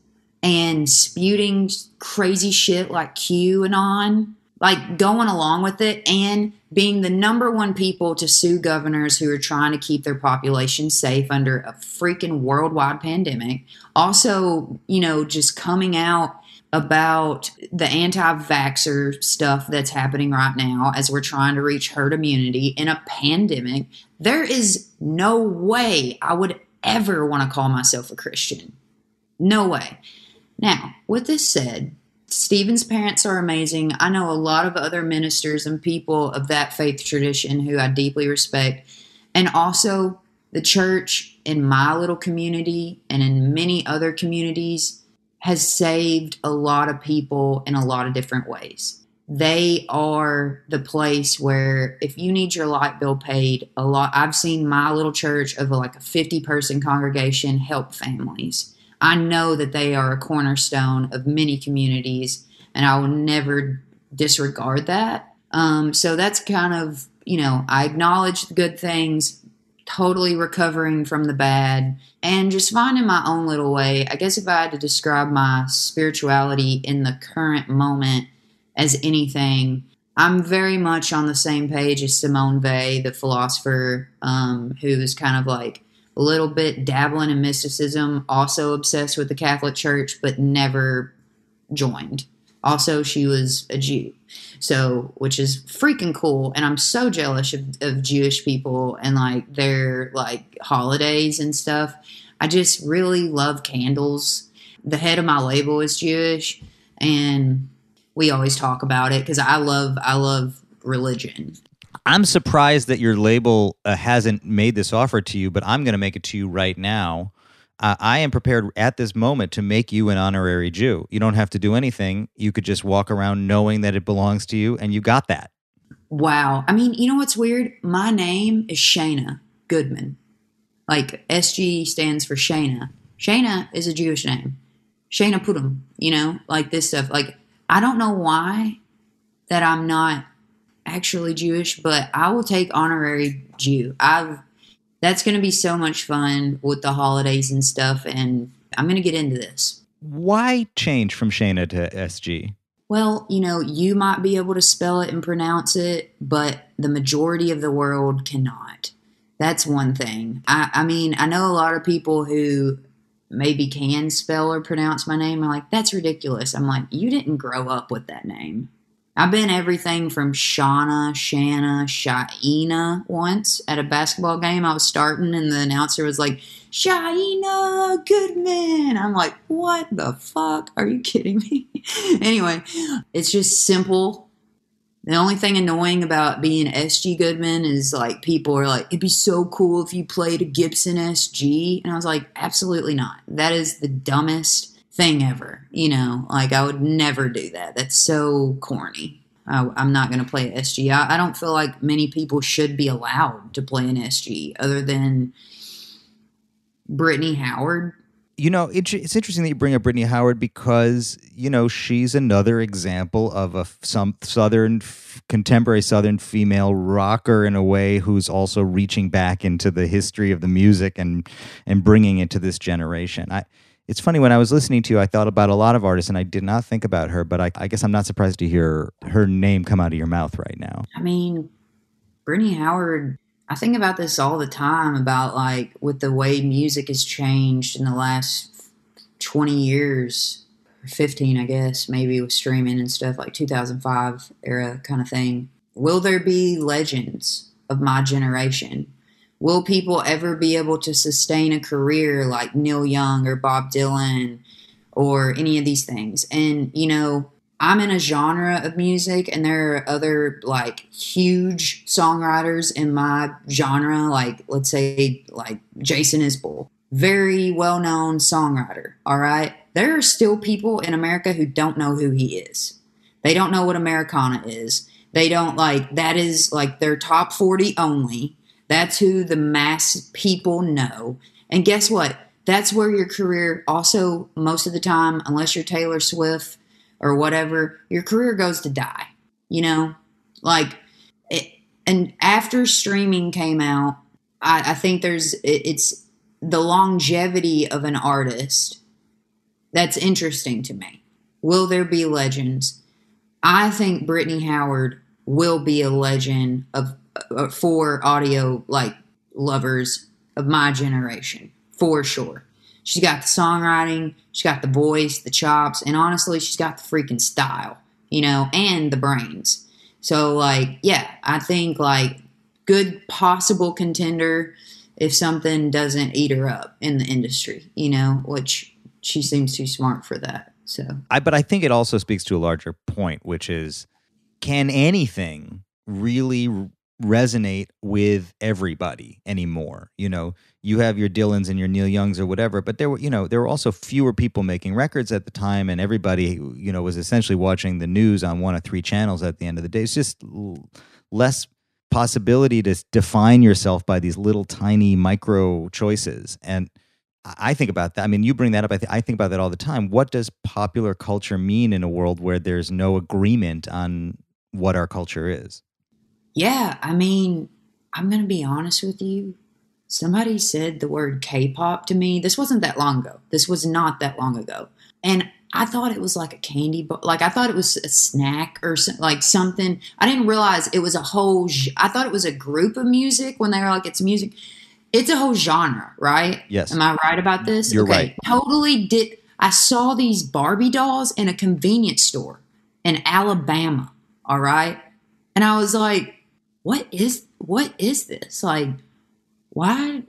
S5: and spewing crazy shit like QAnon, like going along with it and being the number one people to sue governors who are trying to keep their population safe under a freaking worldwide pandemic. Also, you know, just coming out about the anti vaxxer stuff that's happening right now as we're trying to reach herd immunity in a pandemic. There is no way I would ever want to call myself a Christian. No way. Now, with this said, Stephen's parents are amazing. I know a lot of other ministers and people of that faith tradition who I deeply respect. And also, the church in my little community and in many other communities has saved a lot of people in a lot of different ways. They are the place where if you need your light bill paid, a lot I've seen my little church of like a 50 person congregation help families. I know that they are a cornerstone of many communities and I will never disregard that. Um, so that's kind of, you know, I acknowledge the good things, totally recovering from the bad, and just finding my own little way. I guess if I had to describe my spirituality in the current moment as anything, I'm very much on the same page as Simone Weil, the philosopher, um, kind of like a little bit dabbling in mysticism, also obsessed with the Catholic Church, but never joined. Also, she was a Jew, so which is freaking cool. And I'm so jealous of, of Jewish people and like their like holidays and stuff. I just really love candles. The head of my label is Jewish, and we always talk about it because I love I love religion.
S1: I'm surprised that your label uh, hasn't made this offer to you, but I'm going to make it to you right now. Uh, I am prepared at this moment to make you an honorary Jew. You don't have to do anything. You could just walk around knowing that it belongs to you, and you got that.
S5: Wow. I mean, you know what's weird? My name is Shaina Goodman. Like SG stands for Shaina. Shaina is a Jewish name. Shana Putum, you know, like this stuff. Like, I don't know why that I'm not actually Jewish, but I will take honorary Jew. I've that's going to be so much fun with the holidays and stuff, and I'm going to get into this.
S1: Why change from Shaina to SG?
S5: Well, you know, you might be able to spell it and pronounce it, but the majority of the world cannot. That's one thing. I, I mean, I know a lot of people who maybe can spell or pronounce my name are like, that's ridiculous. I'm like, you didn't grow up with that name. I've been everything from Shauna, Shanna, Shaina once at a basketball game. I was starting, and the announcer was like, Shaina Goodman. I'm like, what the fuck? Are you kidding me? anyway, it's just simple. The only thing annoying about being SG Goodman is like people are like, it'd be so cool if you played a Gibson SG. And I was like, absolutely not. That is the dumbest thing ever. You know, like I would never do that. That's so corny. I, I'm not going to play SG. I, I don't feel like many people should be allowed to play an SG other than Brittany Howard.
S1: You know, it, it's interesting that you bring up Brittany Howard because you know she's another example of a some southern contemporary southern female rocker in a way who's also reaching back into the history of the music and and bringing it to this generation. I it's funny when I was listening to you, I thought about a lot of artists, and I did not think about her. But I, I guess I'm not surprised to hear her name come out of your mouth right now.
S5: I mean, Brittany Howard, I think about this all the time about like with the way music has changed in the last 20 years, 15, I guess, maybe with streaming and stuff like 2005 era kind of thing. Will there be legends of my generation? Will people ever be able to sustain a career like Neil Young or Bob Dylan or any of these things? And, you know, I'm in a genre of music, and there are other like huge songwriters in my genre, like let's say like Jason Isbell, very well known songwriter. All right, there are still people in America who don't know who he is. They don't know what Americana is. They don't like that is like their top 40 only. That's who the mass people know. And guess what? That's where your career also most of the time, unless you're Taylor Swift or whatever, your career goes to die. You know, like, it, and after streaming came out, I, I think there's it, it's the longevity of an artist that's interesting to me. Will there be legends? I think Brittany Howard will be a legend of Uh, for audio like lovers of my generation for sure. She's got the songwriting, she's got the voice, the chops, and honestly, she's got the freaking style, you know, and the brains. So, like, yeah, I think like good possible contender if something doesn't eat her up in the industry, you know, which she seems too smart for that. So,
S1: I but I think it also speaks to a larger point, which is can anything really resonate with everybody anymore. You know, you have your Dylans and your Neil Youngs or whatever, but there were, you know, there were also fewer people making records at the time, and everybody, you know, was essentially watching the news on one of three channels at the end of the day. It's just less possibility to define yourself by these little tiny micro choices. And I think about that. I mean, you bring that up. I, th- I think about that all the time. What does popular culture mean in a world where there's no agreement on what our culture is?
S5: Yeah, I mean, I'm going to be honest with you. Somebody said the word K pop to me. This wasn't that long ago. This was not that long ago. And I thought it was like a candy bar. Like I thought it was a snack or some, like something. I didn't realize it was a whole. I thought it was a group of music when they were like it's music. It's a whole genre, right?
S1: Yes.
S5: Am I right about this?
S1: You're okay. right.
S5: Totally did. I saw these Barbie dolls in a convenience store in Alabama. All right. And I was like, what is what is this? Like, why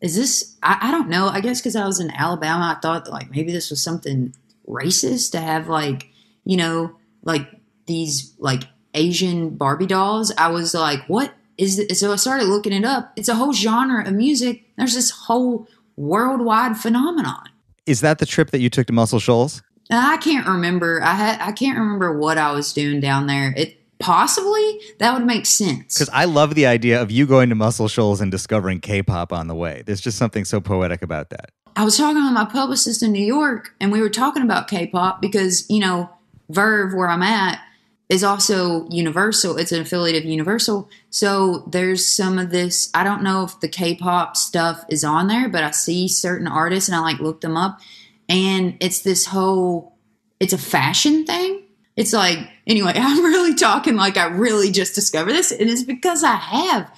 S5: is this? I, I don't know. I guess because I was in Alabama, I thought like maybe this was something racist to have like you know like these like Asian Barbie dolls. I was like, what is it? So I started looking it up. It's a whole genre of music. There's this whole worldwide phenomenon.
S1: Is that the trip that you took to Muscle Shoals?
S5: I can't remember. I had I can't remember what I was doing down there. It possibly that would make sense.
S1: Because I love the idea of you going to Muscle Shoals and discovering K-pop on the way. There's just something so poetic about that.
S5: I was talking with my publicist in New York, and we were talking about K-pop because you know Verve, where I'm at, is also Universal. It's an affiliate of Universal. So there's some of this. I don't know if the K-pop stuff is on there, but I see certain artists and I like look them up, and it's this whole. It's a fashion thing it's like, anyway, I'm really talking like I really just discovered this. And it's because I have.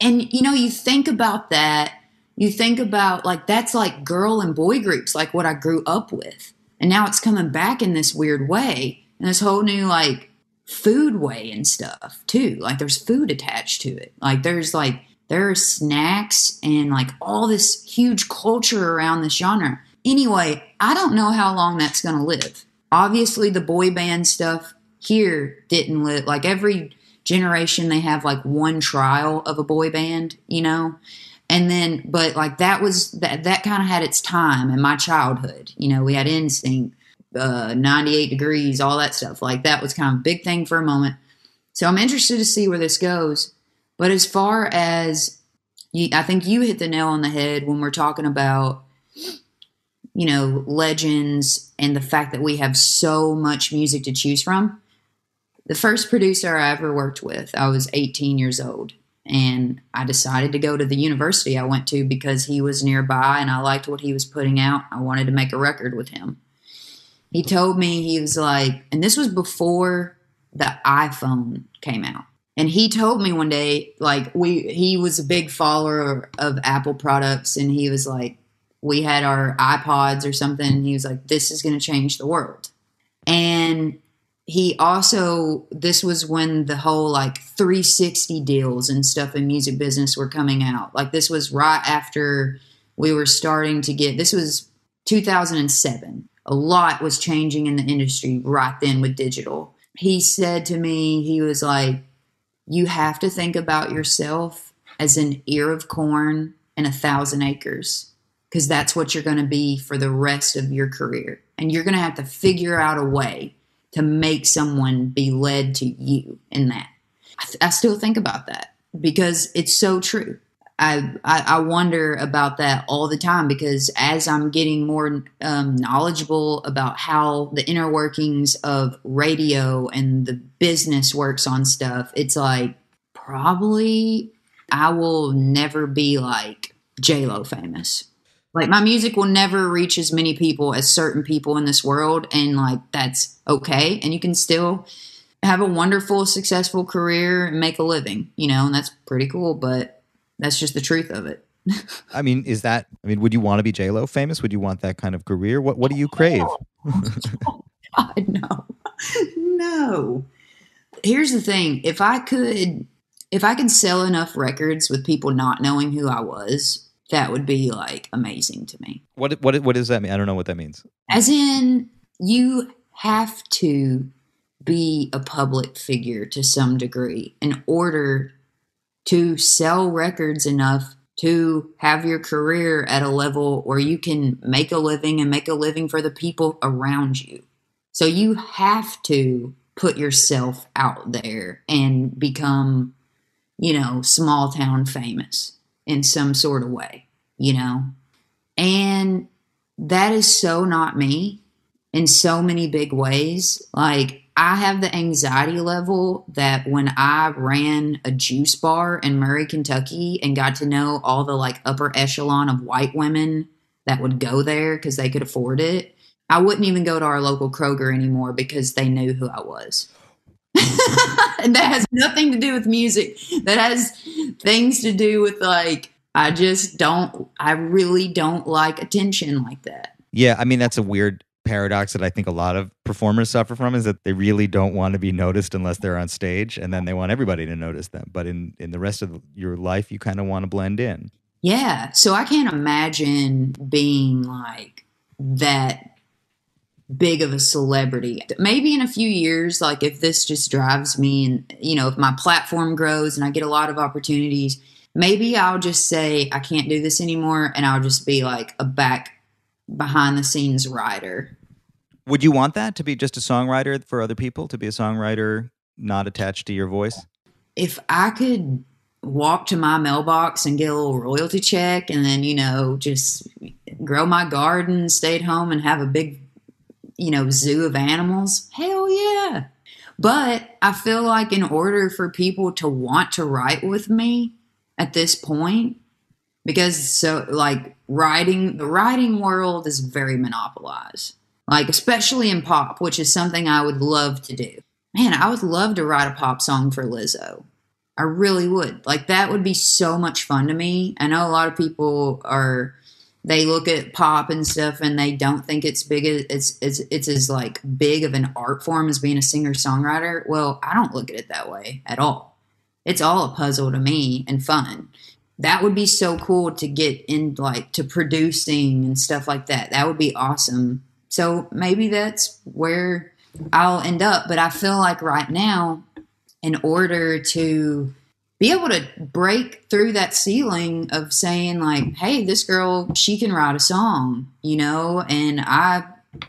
S5: And, you know, you think about that. You think about like that's like girl and boy groups, like what I grew up with. And now it's coming back in this weird way. And this whole new like food way and stuff too. Like there's food attached to it. Like there's like, there are snacks and like all this huge culture around this genre. Anyway, I don't know how long that's going to live obviously the boy band stuff here didn't live like every generation they have like one trial of a boy band you know? And then but like that was that that kind of had its time in my childhood you know? We had NSYNC uh 98 degrees all that stuff. Like that was kind of a big thing for a moment. So i'm interested to see where this goes. But as far as you, i think you hit the nail on the head when we're talking about you know, legends and the fact that we have so much music to choose from. The first producer I ever worked with, I was 18 years old. And I decided to go to the university I went to because he was nearby and I liked what he was putting out. I wanted to make a record with him. He told me, he was like, and this was before the iPhone came out. And he told me one day, like, we, he was a big follower of Apple products and he was like, we had our iPods or something. He was like, this is going to change the world. And he also this was when the whole like 360 deals and stuff in music business were coming out like this was right after we were starting to get this was 2007 a lot was changing in the industry right then with digital he said to me he was like you have to think about yourself as an ear of corn and a thousand acres because that's what you're going to be for the rest of your career and you're going to have to figure out a way to make someone be led to you in that. I, th- I still think about that because it's so true. I, I, I wonder about that all the time because as I'm getting more um, knowledgeable about how the inner workings of radio and the business works on stuff, it's like probably I will never be like J Lo famous like my music will never reach as many people as certain people in this world, and like that's okay. And you can still have a wonderful, successful career and make a living, you know, and that's pretty cool. But that's just the truth of it.
S1: I mean, is that? I mean, would you want to be J Lo famous? Would you want that kind of career? What What do you crave?
S5: Oh, God, no, no. Here's the thing: if I could, if I could sell enough records with people not knowing who I was, that would be like amazing to me.
S1: What what what does that mean? I don't know what that means.
S5: As in, you have to be a public figure to some degree in order to sell records enough to have your career at a level where you can make a living and make a living for the people around you. So you have to put yourself out there and become, you know, small town famous in some sort of way, you know? And that is so not me in so many big ways. Like, I have the anxiety level that when I ran a juice bar in Murray, Kentucky, and got to know all the like upper echelon of white women that would go there because they could afford it, I wouldn't even go to our local Kroger anymore because they knew who I was. And that has nothing to do with music. That has things to do with like I just don't I really don't like attention like that.
S1: Yeah, I mean that's a weird paradox that I think a lot of performers suffer from is that they really don't want to be noticed unless they're on stage and then they want everybody to notice them. But in in the rest of your life you kind of want to blend in.
S5: Yeah, so I can't imagine being like that big of a celebrity. Maybe in a few years, like if this just drives me and, you know, if my platform grows and I get a lot of opportunities, maybe I'll just say I can't do this anymore and I'll just be like a back behind the scenes writer.
S1: Would you want that to be just a songwriter for other people, to be a songwriter not attached to your voice?
S5: If I could walk to my mailbox and get a little royalty check and then, you know, just grow my garden, stay at home and have a big you know, zoo of animals, hell yeah. But I feel like in order for people to want to write with me at this point, because so like writing, the writing world is very monopolized. Like, especially in pop, which is something I would love to do. Man, I would love to write a pop song for Lizzo. I really would. Like, that would be so much fun to me. I know a lot of people are they look at pop and stuff and they don't think it's big it's it's it's as like big of an art form as being a singer songwriter well i don't look at it that way at all. It's all a puzzle to me and fun. That would be so cool to get in like to producing and stuff like that. That would be awesome. So maybe that's where i'll end up but i feel like right now in order to be able to break through that ceiling of saying like hey this girl she can write a song you know? And i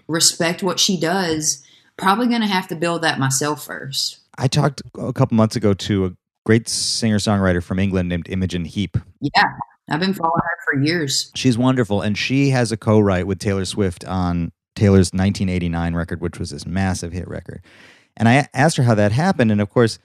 S5: respect what she does. Probably going to have to build that myself first.
S1: I talked a couple months ago to a great singer songwriter from england named imogen heap.
S5: Yeah i've been following her for years.
S1: She's wonderful and she has a co-write with taylor swift on taylor's 1989 record which was this massive hit record. And i asked her how that happened and of course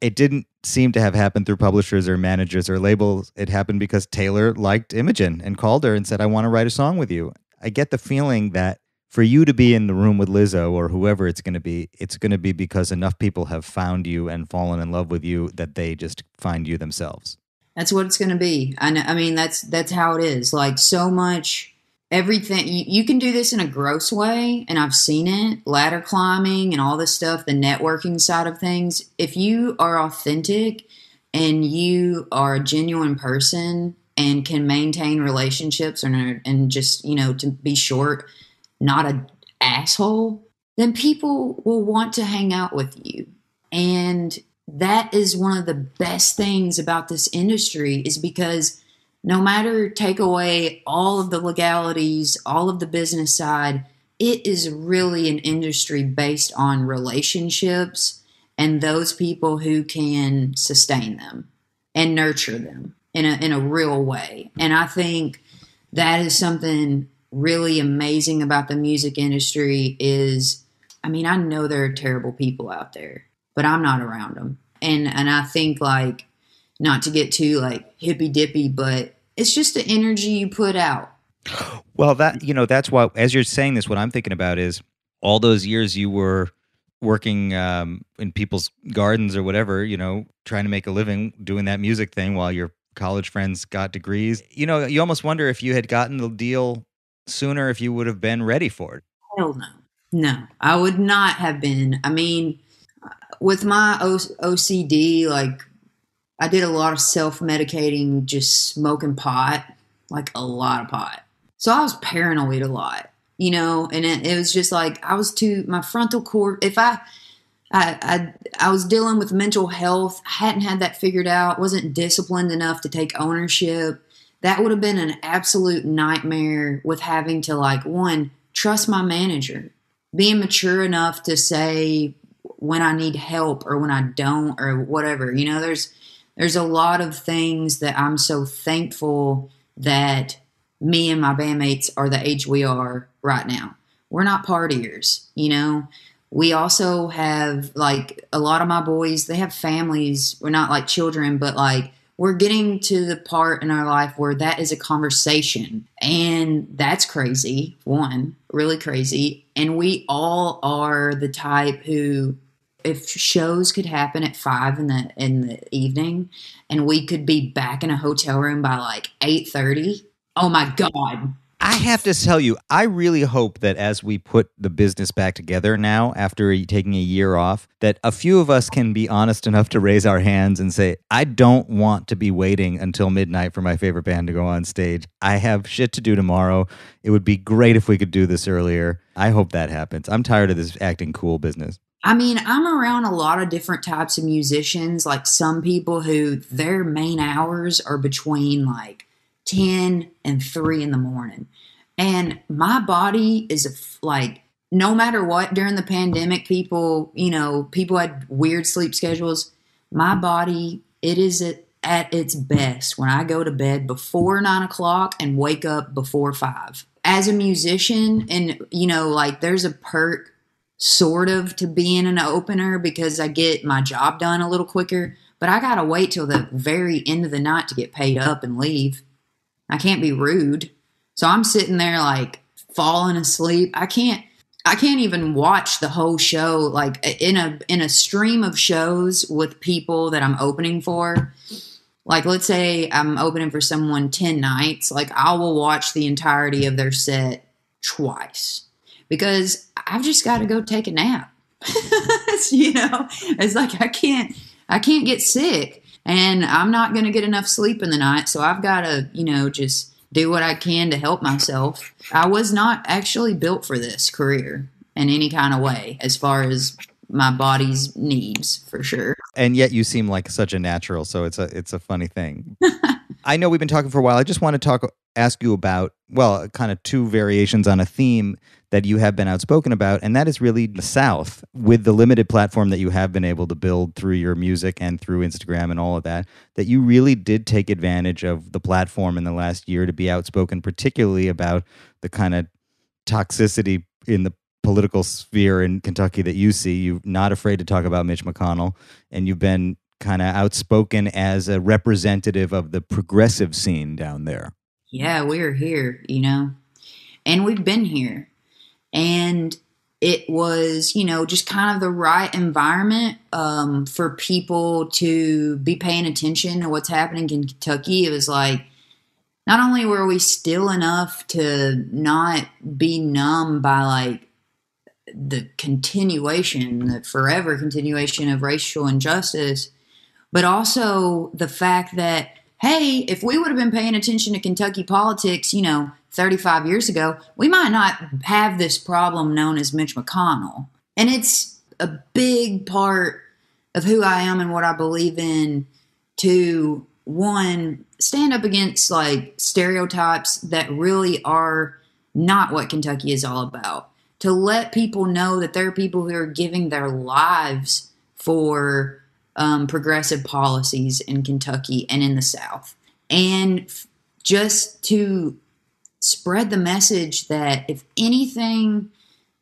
S1: it didn't seem to have happened through publishers or managers or labels. It happened because Taylor liked Imogen and called her and said, I want to write a song with you. I get the feeling that for you to be in the room with Lizzo or whoever it's going to be, it's going to be because enough people have found you and fallen in love with you that they just find you themselves.
S5: That's what it's going to be. I, know, I mean, that's that's how it is. Like so much, everything. You, you can do this in a gross way, and I've seen it. Ladder climbing and all this stuff, the networking side of things. If you are authentic and you are a genuine person and can maintain relationships and and just you know to be short, not a asshole, then people will want to hang out with you. And that is one of the best things about this industry is because no matter take away all of the legalities, all of the business side, it is really an industry based on relationships and those people who can sustain them and nurture them in a in a real way. And I think that is something really amazing about the music industry is I mean, I know there are terrible people out there but I'm not around them. And and I think like not to get too like hippy dippy, but it's just the energy you put out.
S1: Well, that you know that's why as you're saying this, what I'm thinking about is all those years you were working um, in people's gardens or whatever, you know, trying to make a living doing that music thing while your college friends got degrees. You know, you almost wonder if you had gotten the deal sooner if you would have been ready for it.
S5: Hell no. No, I would not have been. I mean, with my o- OCD, like I did a lot of self medicating, just smoking pot, like a lot of pot. So I was paranoid a lot, you know, and it, it was just like I was too my frontal cord. If I, I, I, I was dealing with mental health, hadn't had that figured out, wasn't disciplined enough to take ownership. That would have been an absolute nightmare with having to like one trust my manager, being mature enough to say when I need help or when I don't or whatever. You know, there's there's a lot of things that I'm so thankful that me and my bandmates are the age we are right now. We're not partiers, you know. We also have like a lot of my boys, they have families. We're not like children, but like we're getting to the part in our life where that is a conversation. And that's crazy. One, really crazy. And we all are the type who if shows could happen at five in the in the evening and we could be back in a hotel room by like eight thirty, oh my god.
S1: I have to tell you, I really hope that as we put the business back together now, after taking a year off, that a few of us can be honest enough to raise our hands and say, I don't want to be waiting until midnight for my favorite band to go on stage. I have shit to do tomorrow. It would be great if we could do this earlier. I hope that happens. I'm tired of this acting cool business.
S5: I mean, I'm around a lot of different types of musicians, like some people who their main hours are between like 10 and 3 in the morning. And my body is like, no matter what, during the pandemic, people, you know, people had weird sleep schedules. My body, it is at, at its best when I go to bed before nine o'clock and wake up before five. As a musician, and, you know, like there's a perk sort of to being an opener because I get my job done a little quicker. But I gotta wait till the very end of the night to get paid up and leave. I can't be rude. So I'm sitting there like falling asleep. I can't I can't even watch the whole show like in a in a stream of shows with people that I'm opening for. Like let's say I'm opening for someone 10 nights, like I will watch the entirety of their set twice because I've just got to go take a nap. you know, it's like I can't I can't get sick and I'm not going to get enough sleep in the night, so I've got to, you know, just do what I can to help myself. I was not actually built for this career in any kind of way as far as my body's needs for sure.
S1: And yet you seem like such a natural, so it's a it's a funny thing. I know we've been talking for a while. I just want to talk ask you about well, kind of two variations on a theme that you have been outspoken about, and that is really the South. With the limited platform that you have been able to build through your music and through Instagram and all of that, that you really did take advantage of the platform in the last year to be outspoken, particularly about the kind of toxicity in the political sphere in Kentucky that you see. You're not afraid to talk about Mitch McConnell, and you've been kind of outspoken as a representative of the progressive scene down there.
S5: Yeah, we're here, you know, and we've been here. And it was, you know, just kind of the right environment um, for people to be paying attention to what's happening in Kentucky. It was like, not only were we still enough to not be numb by like the continuation, the forever continuation of racial injustice, but also the fact that, hey, if we would have been paying attention to Kentucky politics, you know, 35 years ago, we might not have this problem known as Mitch McConnell. And it's a big part of who I am and what I believe in to one stand up against like stereotypes that really are not what Kentucky is all about. To let people know that there are people who are giving their lives for um, progressive policies in Kentucky and in the South. And just to spread the message that if anything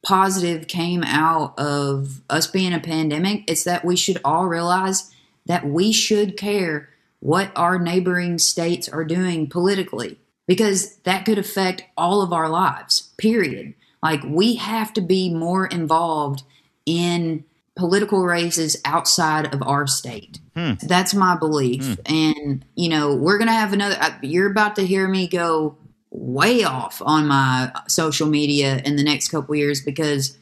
S5: positive came out of us being a pandemic, it's that we should all realize that we should care what our neighboring states are doing politically because that could affect all of our lives, period. Like, we have to be more involved in political races outside of our state.
S1: Hmm.
S5: That's my belief. And, you know, we're going to have another, uh, you're about to hear me go way off on my social media in the next couple years because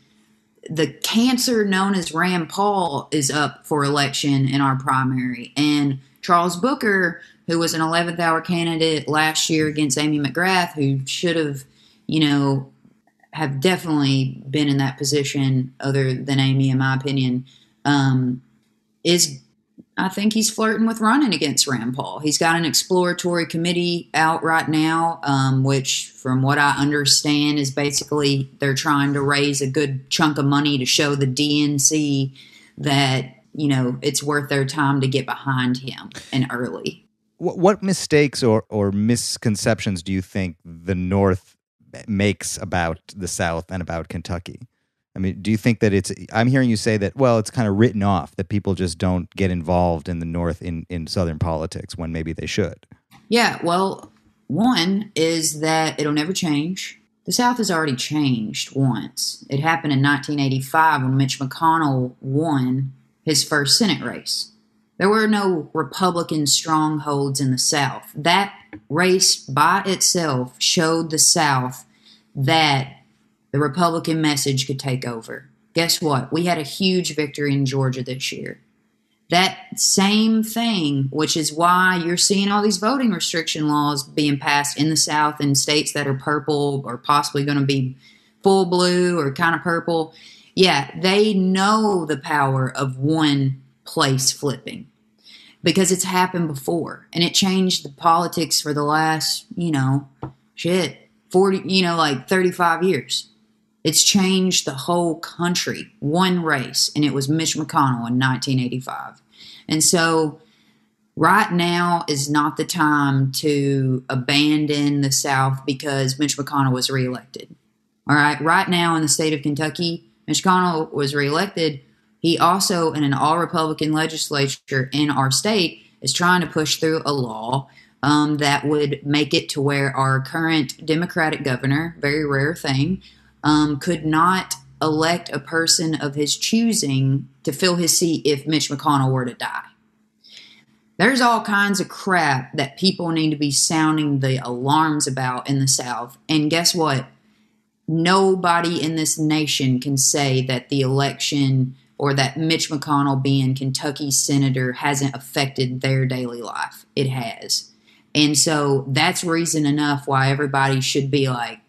S5: the cancer known as Rand Paul is up for election in our primary. And Charles Booker, who was an 11th hour candidate last year against Amy McGrath, who should have, you know, have definitely been in that position other than Amy, in my opinion, um, is I think he's flirting with running against Rand Paul. He's got an exploratory committee out right now, um, which, from what I understand, is basically they're trying to raise a good chunk of money to show the DNC that you know it's worth their time to get behind him and early.
S1: What, mistakes or, or misconceptions do you think the North makes about the South and about Kentucky? I mean, do you think that it's? I'm hearing you say that. Well, it's kind of written off that people just don't get involved in the North in in Southern politics when maybe they should.
S5: Yeah, well, one is that it'll never change. The South has already changed once. It happened in 1985 when Mitch McConnell won his first Senate race. There were no Republican strongholds in the South. That race by itself showed the South that the Republican message could take over. Guess what? We had a huge victory in Georgia this year. That same thing, which is why you're seeing all these voting restriction laws being passed in the South in states that are purple or possibly going to be full blue or kind of purple. Yeah, they know the power of one place flipping because it's happened before and it changed the politics for the last, you know, shit, 40, you know, like 35 years. It's changed the whole country, one race, and it was Mitch McConnell in 1985. And so, right now is not the time to abandon the South because Mitch McConnell was reelected. All right, right now in the state of Kentucky, Mitch McConnell was reelected. He also, in an all Republican legislature in our state, is trying to push through a law um, that would make it to where our current Democratic governor, very rare thing, um, could not elect a person of his choosing to fill his seat if Mitch McConnell were to die. There's all kinds of crap that people need to be sounding the alarms about in the South. And guess what? Nobody in this nation can say that the election or that Mitch McConnell being Kentucky senator hasn't affected their daily life. It has. And so that's reason enough why everybody should be like,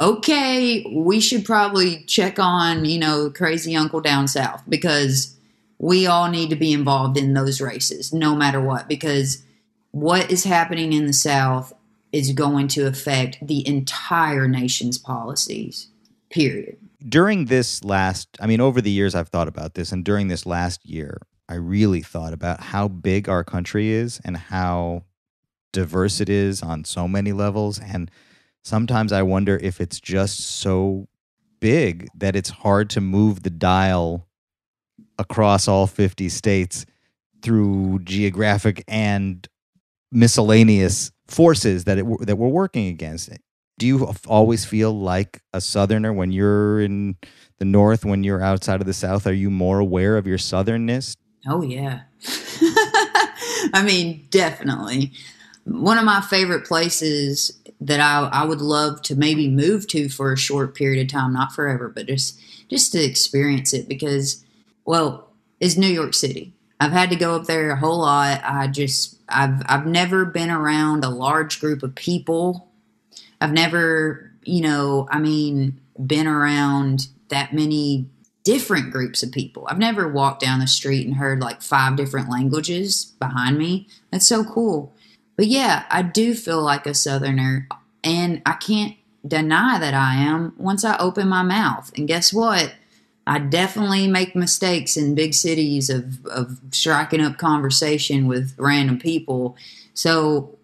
S5: okay, we should probably check on, you know, crazy uncle down south because we all need to be involved in those races no matter what because what is happening in the south is going to affect the entire nation's policies. Period.
S1: During this last, I mean, over the years I've thought about this, and during this last year, I really thought about how big our country is and how diverse it is on so many levels. And sometimes I wonder if it's just so big that it's hard to move the dial across all 50 states through geographic and miscellaneous forces that it that we're working against. Do you always feel like a southerner when you're in the north when you're outside of the south are you more aware of your southernness?
S5: Oh yeah. I mean, definitely. One of my favorite places that I, I would love to maybe move to for a short period of time, not forever, but just just to experience it because well, is New York City. I've had to go up there a whole lot. I just I've I've never been around a large group of people. I've never, you know, I mean, been around that many different groups of people. I've never walked down the street and heard like five different languages behind me. That's so cool. But yeah, I do feel like a southerner and I can't deny that I am once I open my mouth. And guess what? I definitely make mistakes in big cities of, of striking up conversation with random people. So,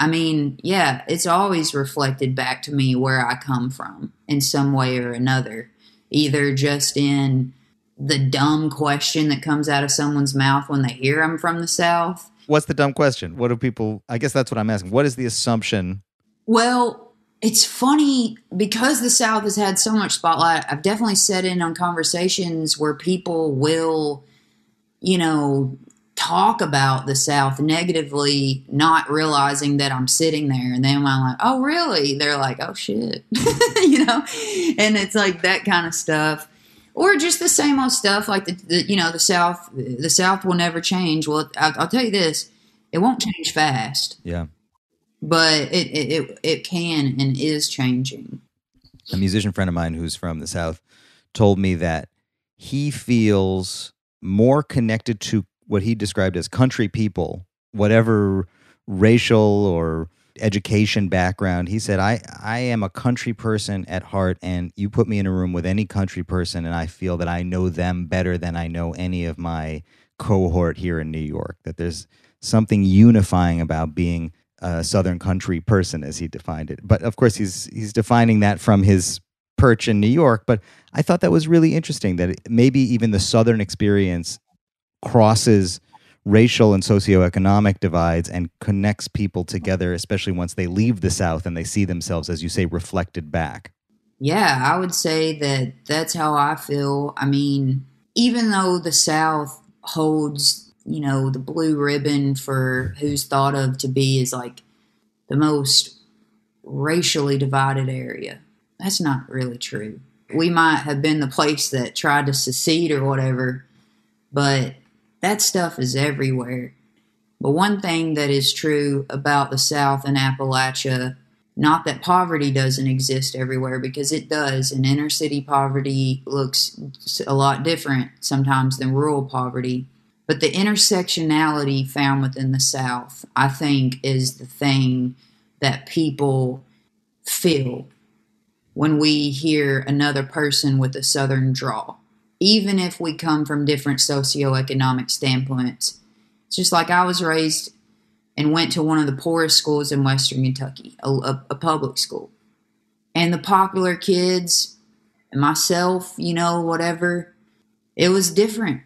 S5: I mean, yeah, it's always reflected back to me where I come from in some way or another, either just in the dumb question that comes out of someone's mouth when they hear I'm from the South.
S1: What's the dumb question? What do people, I guess that's what I'm asking. What is the assumption?
S5: Well, it's funny because the South has had so much spotlight. I've definitely set in on conversations where people will, you know, talk about the South negatively, not realizing that I'm sitting there. And then I'm like, oh, really? They're like, oh, shit. you know? And it's like that kind of stuff. Or just the same old stuff like the, the you know, the South, the South will never change. Well, I'll, I'll tell you this it won't change fast
S1: Yeah.
S5: but it, it it it can and is changing.
S1: a musician friend of mine who's from the south told me that he feels more connected to what he described as country people whatever racial or education background he said i i am a country person at heart and you put me in a room with any country person and i feel that i know them better than i know any of my cohort here in new york. That there's something unifying about being a southern country person as he defined it. But of course he's he's defining that from his perch in new york but i thought that was really interesting that maybe even the southern experience crosses racial and socioeconomic divides and connects people together especially once they leave the south and they see themselves as you say reflected back
S5: Yeah, I would say that that's how I feel. I mean, even though the South holds, you know, the blue ribbon for who's thought of to be as like the most racially divided area, that's not really true. We might have been the place that tried to secede or whatever, but that stuff is everywhere. But one thing that is true about the South and Appalachia, not that poverty doesn't exist everywhere, because it does, and inner city poverty looks a lot different sometimes than rural poverty. But the intersectionality found within the South, I think, is the thing that people feel when we hear another person with a Southern draw, even if we come from different socioeconomic standpoints. It's just like I was raised and went to one of the poorest schools in Western Kentucky, a, a, a public school. And the popular kids, and myself, you know, whatever, it was different.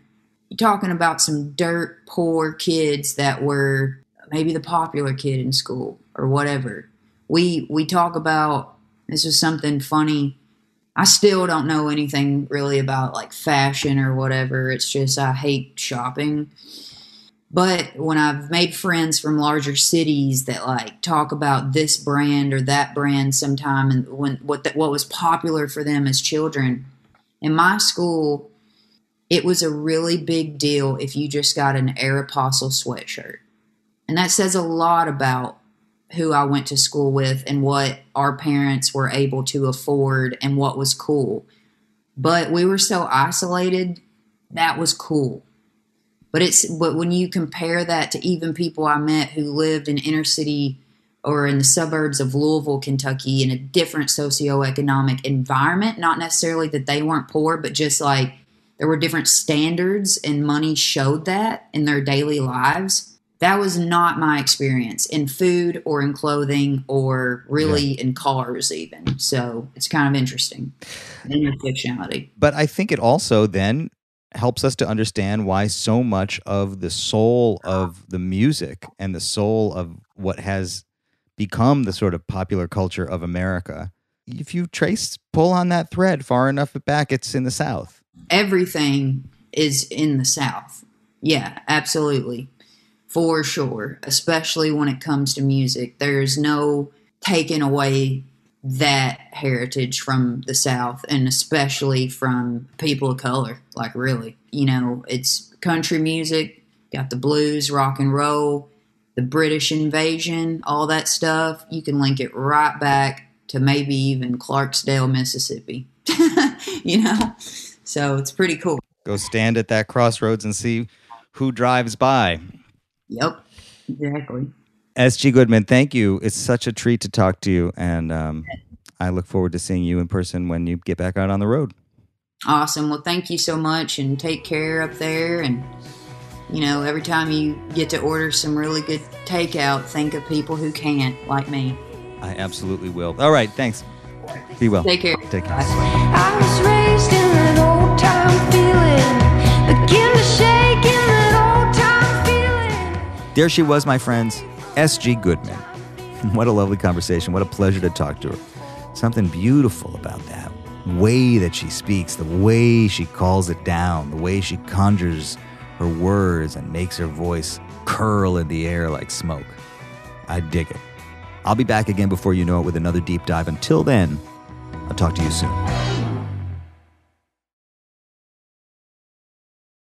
S5: You're talking about some dirt poor kids that were maybe the popular kid in school or whatever. We we talk about this is something funny. I still don't know anything really about like fashion or whatever. It's just I hate shopping. But when I've made friends from larger cities that like talk about this brand or that brand sometime and when what that what was popular for them as children, in my school, it was a really big deal if you just got an Aéropostale sweatshirt. And that says a lot about who I went to school with and what our parents were able to afford and what was cool. But we were so isolated, that was cool. But it's but when you compare that to even people I met who lived in inner city or in the suburbs of Louisville, Kentucky, in a different socioeconomic environment, not necessarily that they weren't poor, but just like there were different standards and money showed that in their daily lives. That was not my experience in food or in clothing or really in cars, even. So it's kind of interesting. Intersectionality.
S1: but i think it also then helps us to understand why so much of the soul of the music and the soul of what has become the sort of popular culture of America, if you trace, pull on that thread far enough back, it's in the South.
S5: Everything is in the South. Yeah, absolutely. For sure. Especially when it comes to music. There's no taking away that heritage from the South and especially from people of color. Like, really, you know, it's country music, got the blues, rock and roll, the British invasion, all that stuff. You can link it right back to maybe even Clarksdale, Mississippi, you know? So it's pretty cool.
S1: Go stand at that crossroads and see who drives by.
S5: Yep, exactly.
S1: SG Goodman, thank you. It's such a treat to talk to you, and um, I look forward to seeing you in person when you get back out on the road.
S5: Awesome. Well, thank you so much, and take care up there. And you know, every time you get to order some really good takeout, think of people who can't, like me.
S1: I absolutely will. All right, thanks. Be well.
S5: Take care.
S1: Take care.
S5: Bye.
S1: There she was, my friends, SG Goodman. What a lovely conversation. What a pleasure to talk to her. Something beautiful about that way that she speaks, the way she calls it down, the way she conjures her words and makes her voice curl in the air like smoke. I dig it. I'll be back again before you know it with another deep dive. Until then, I'll talk to you soon.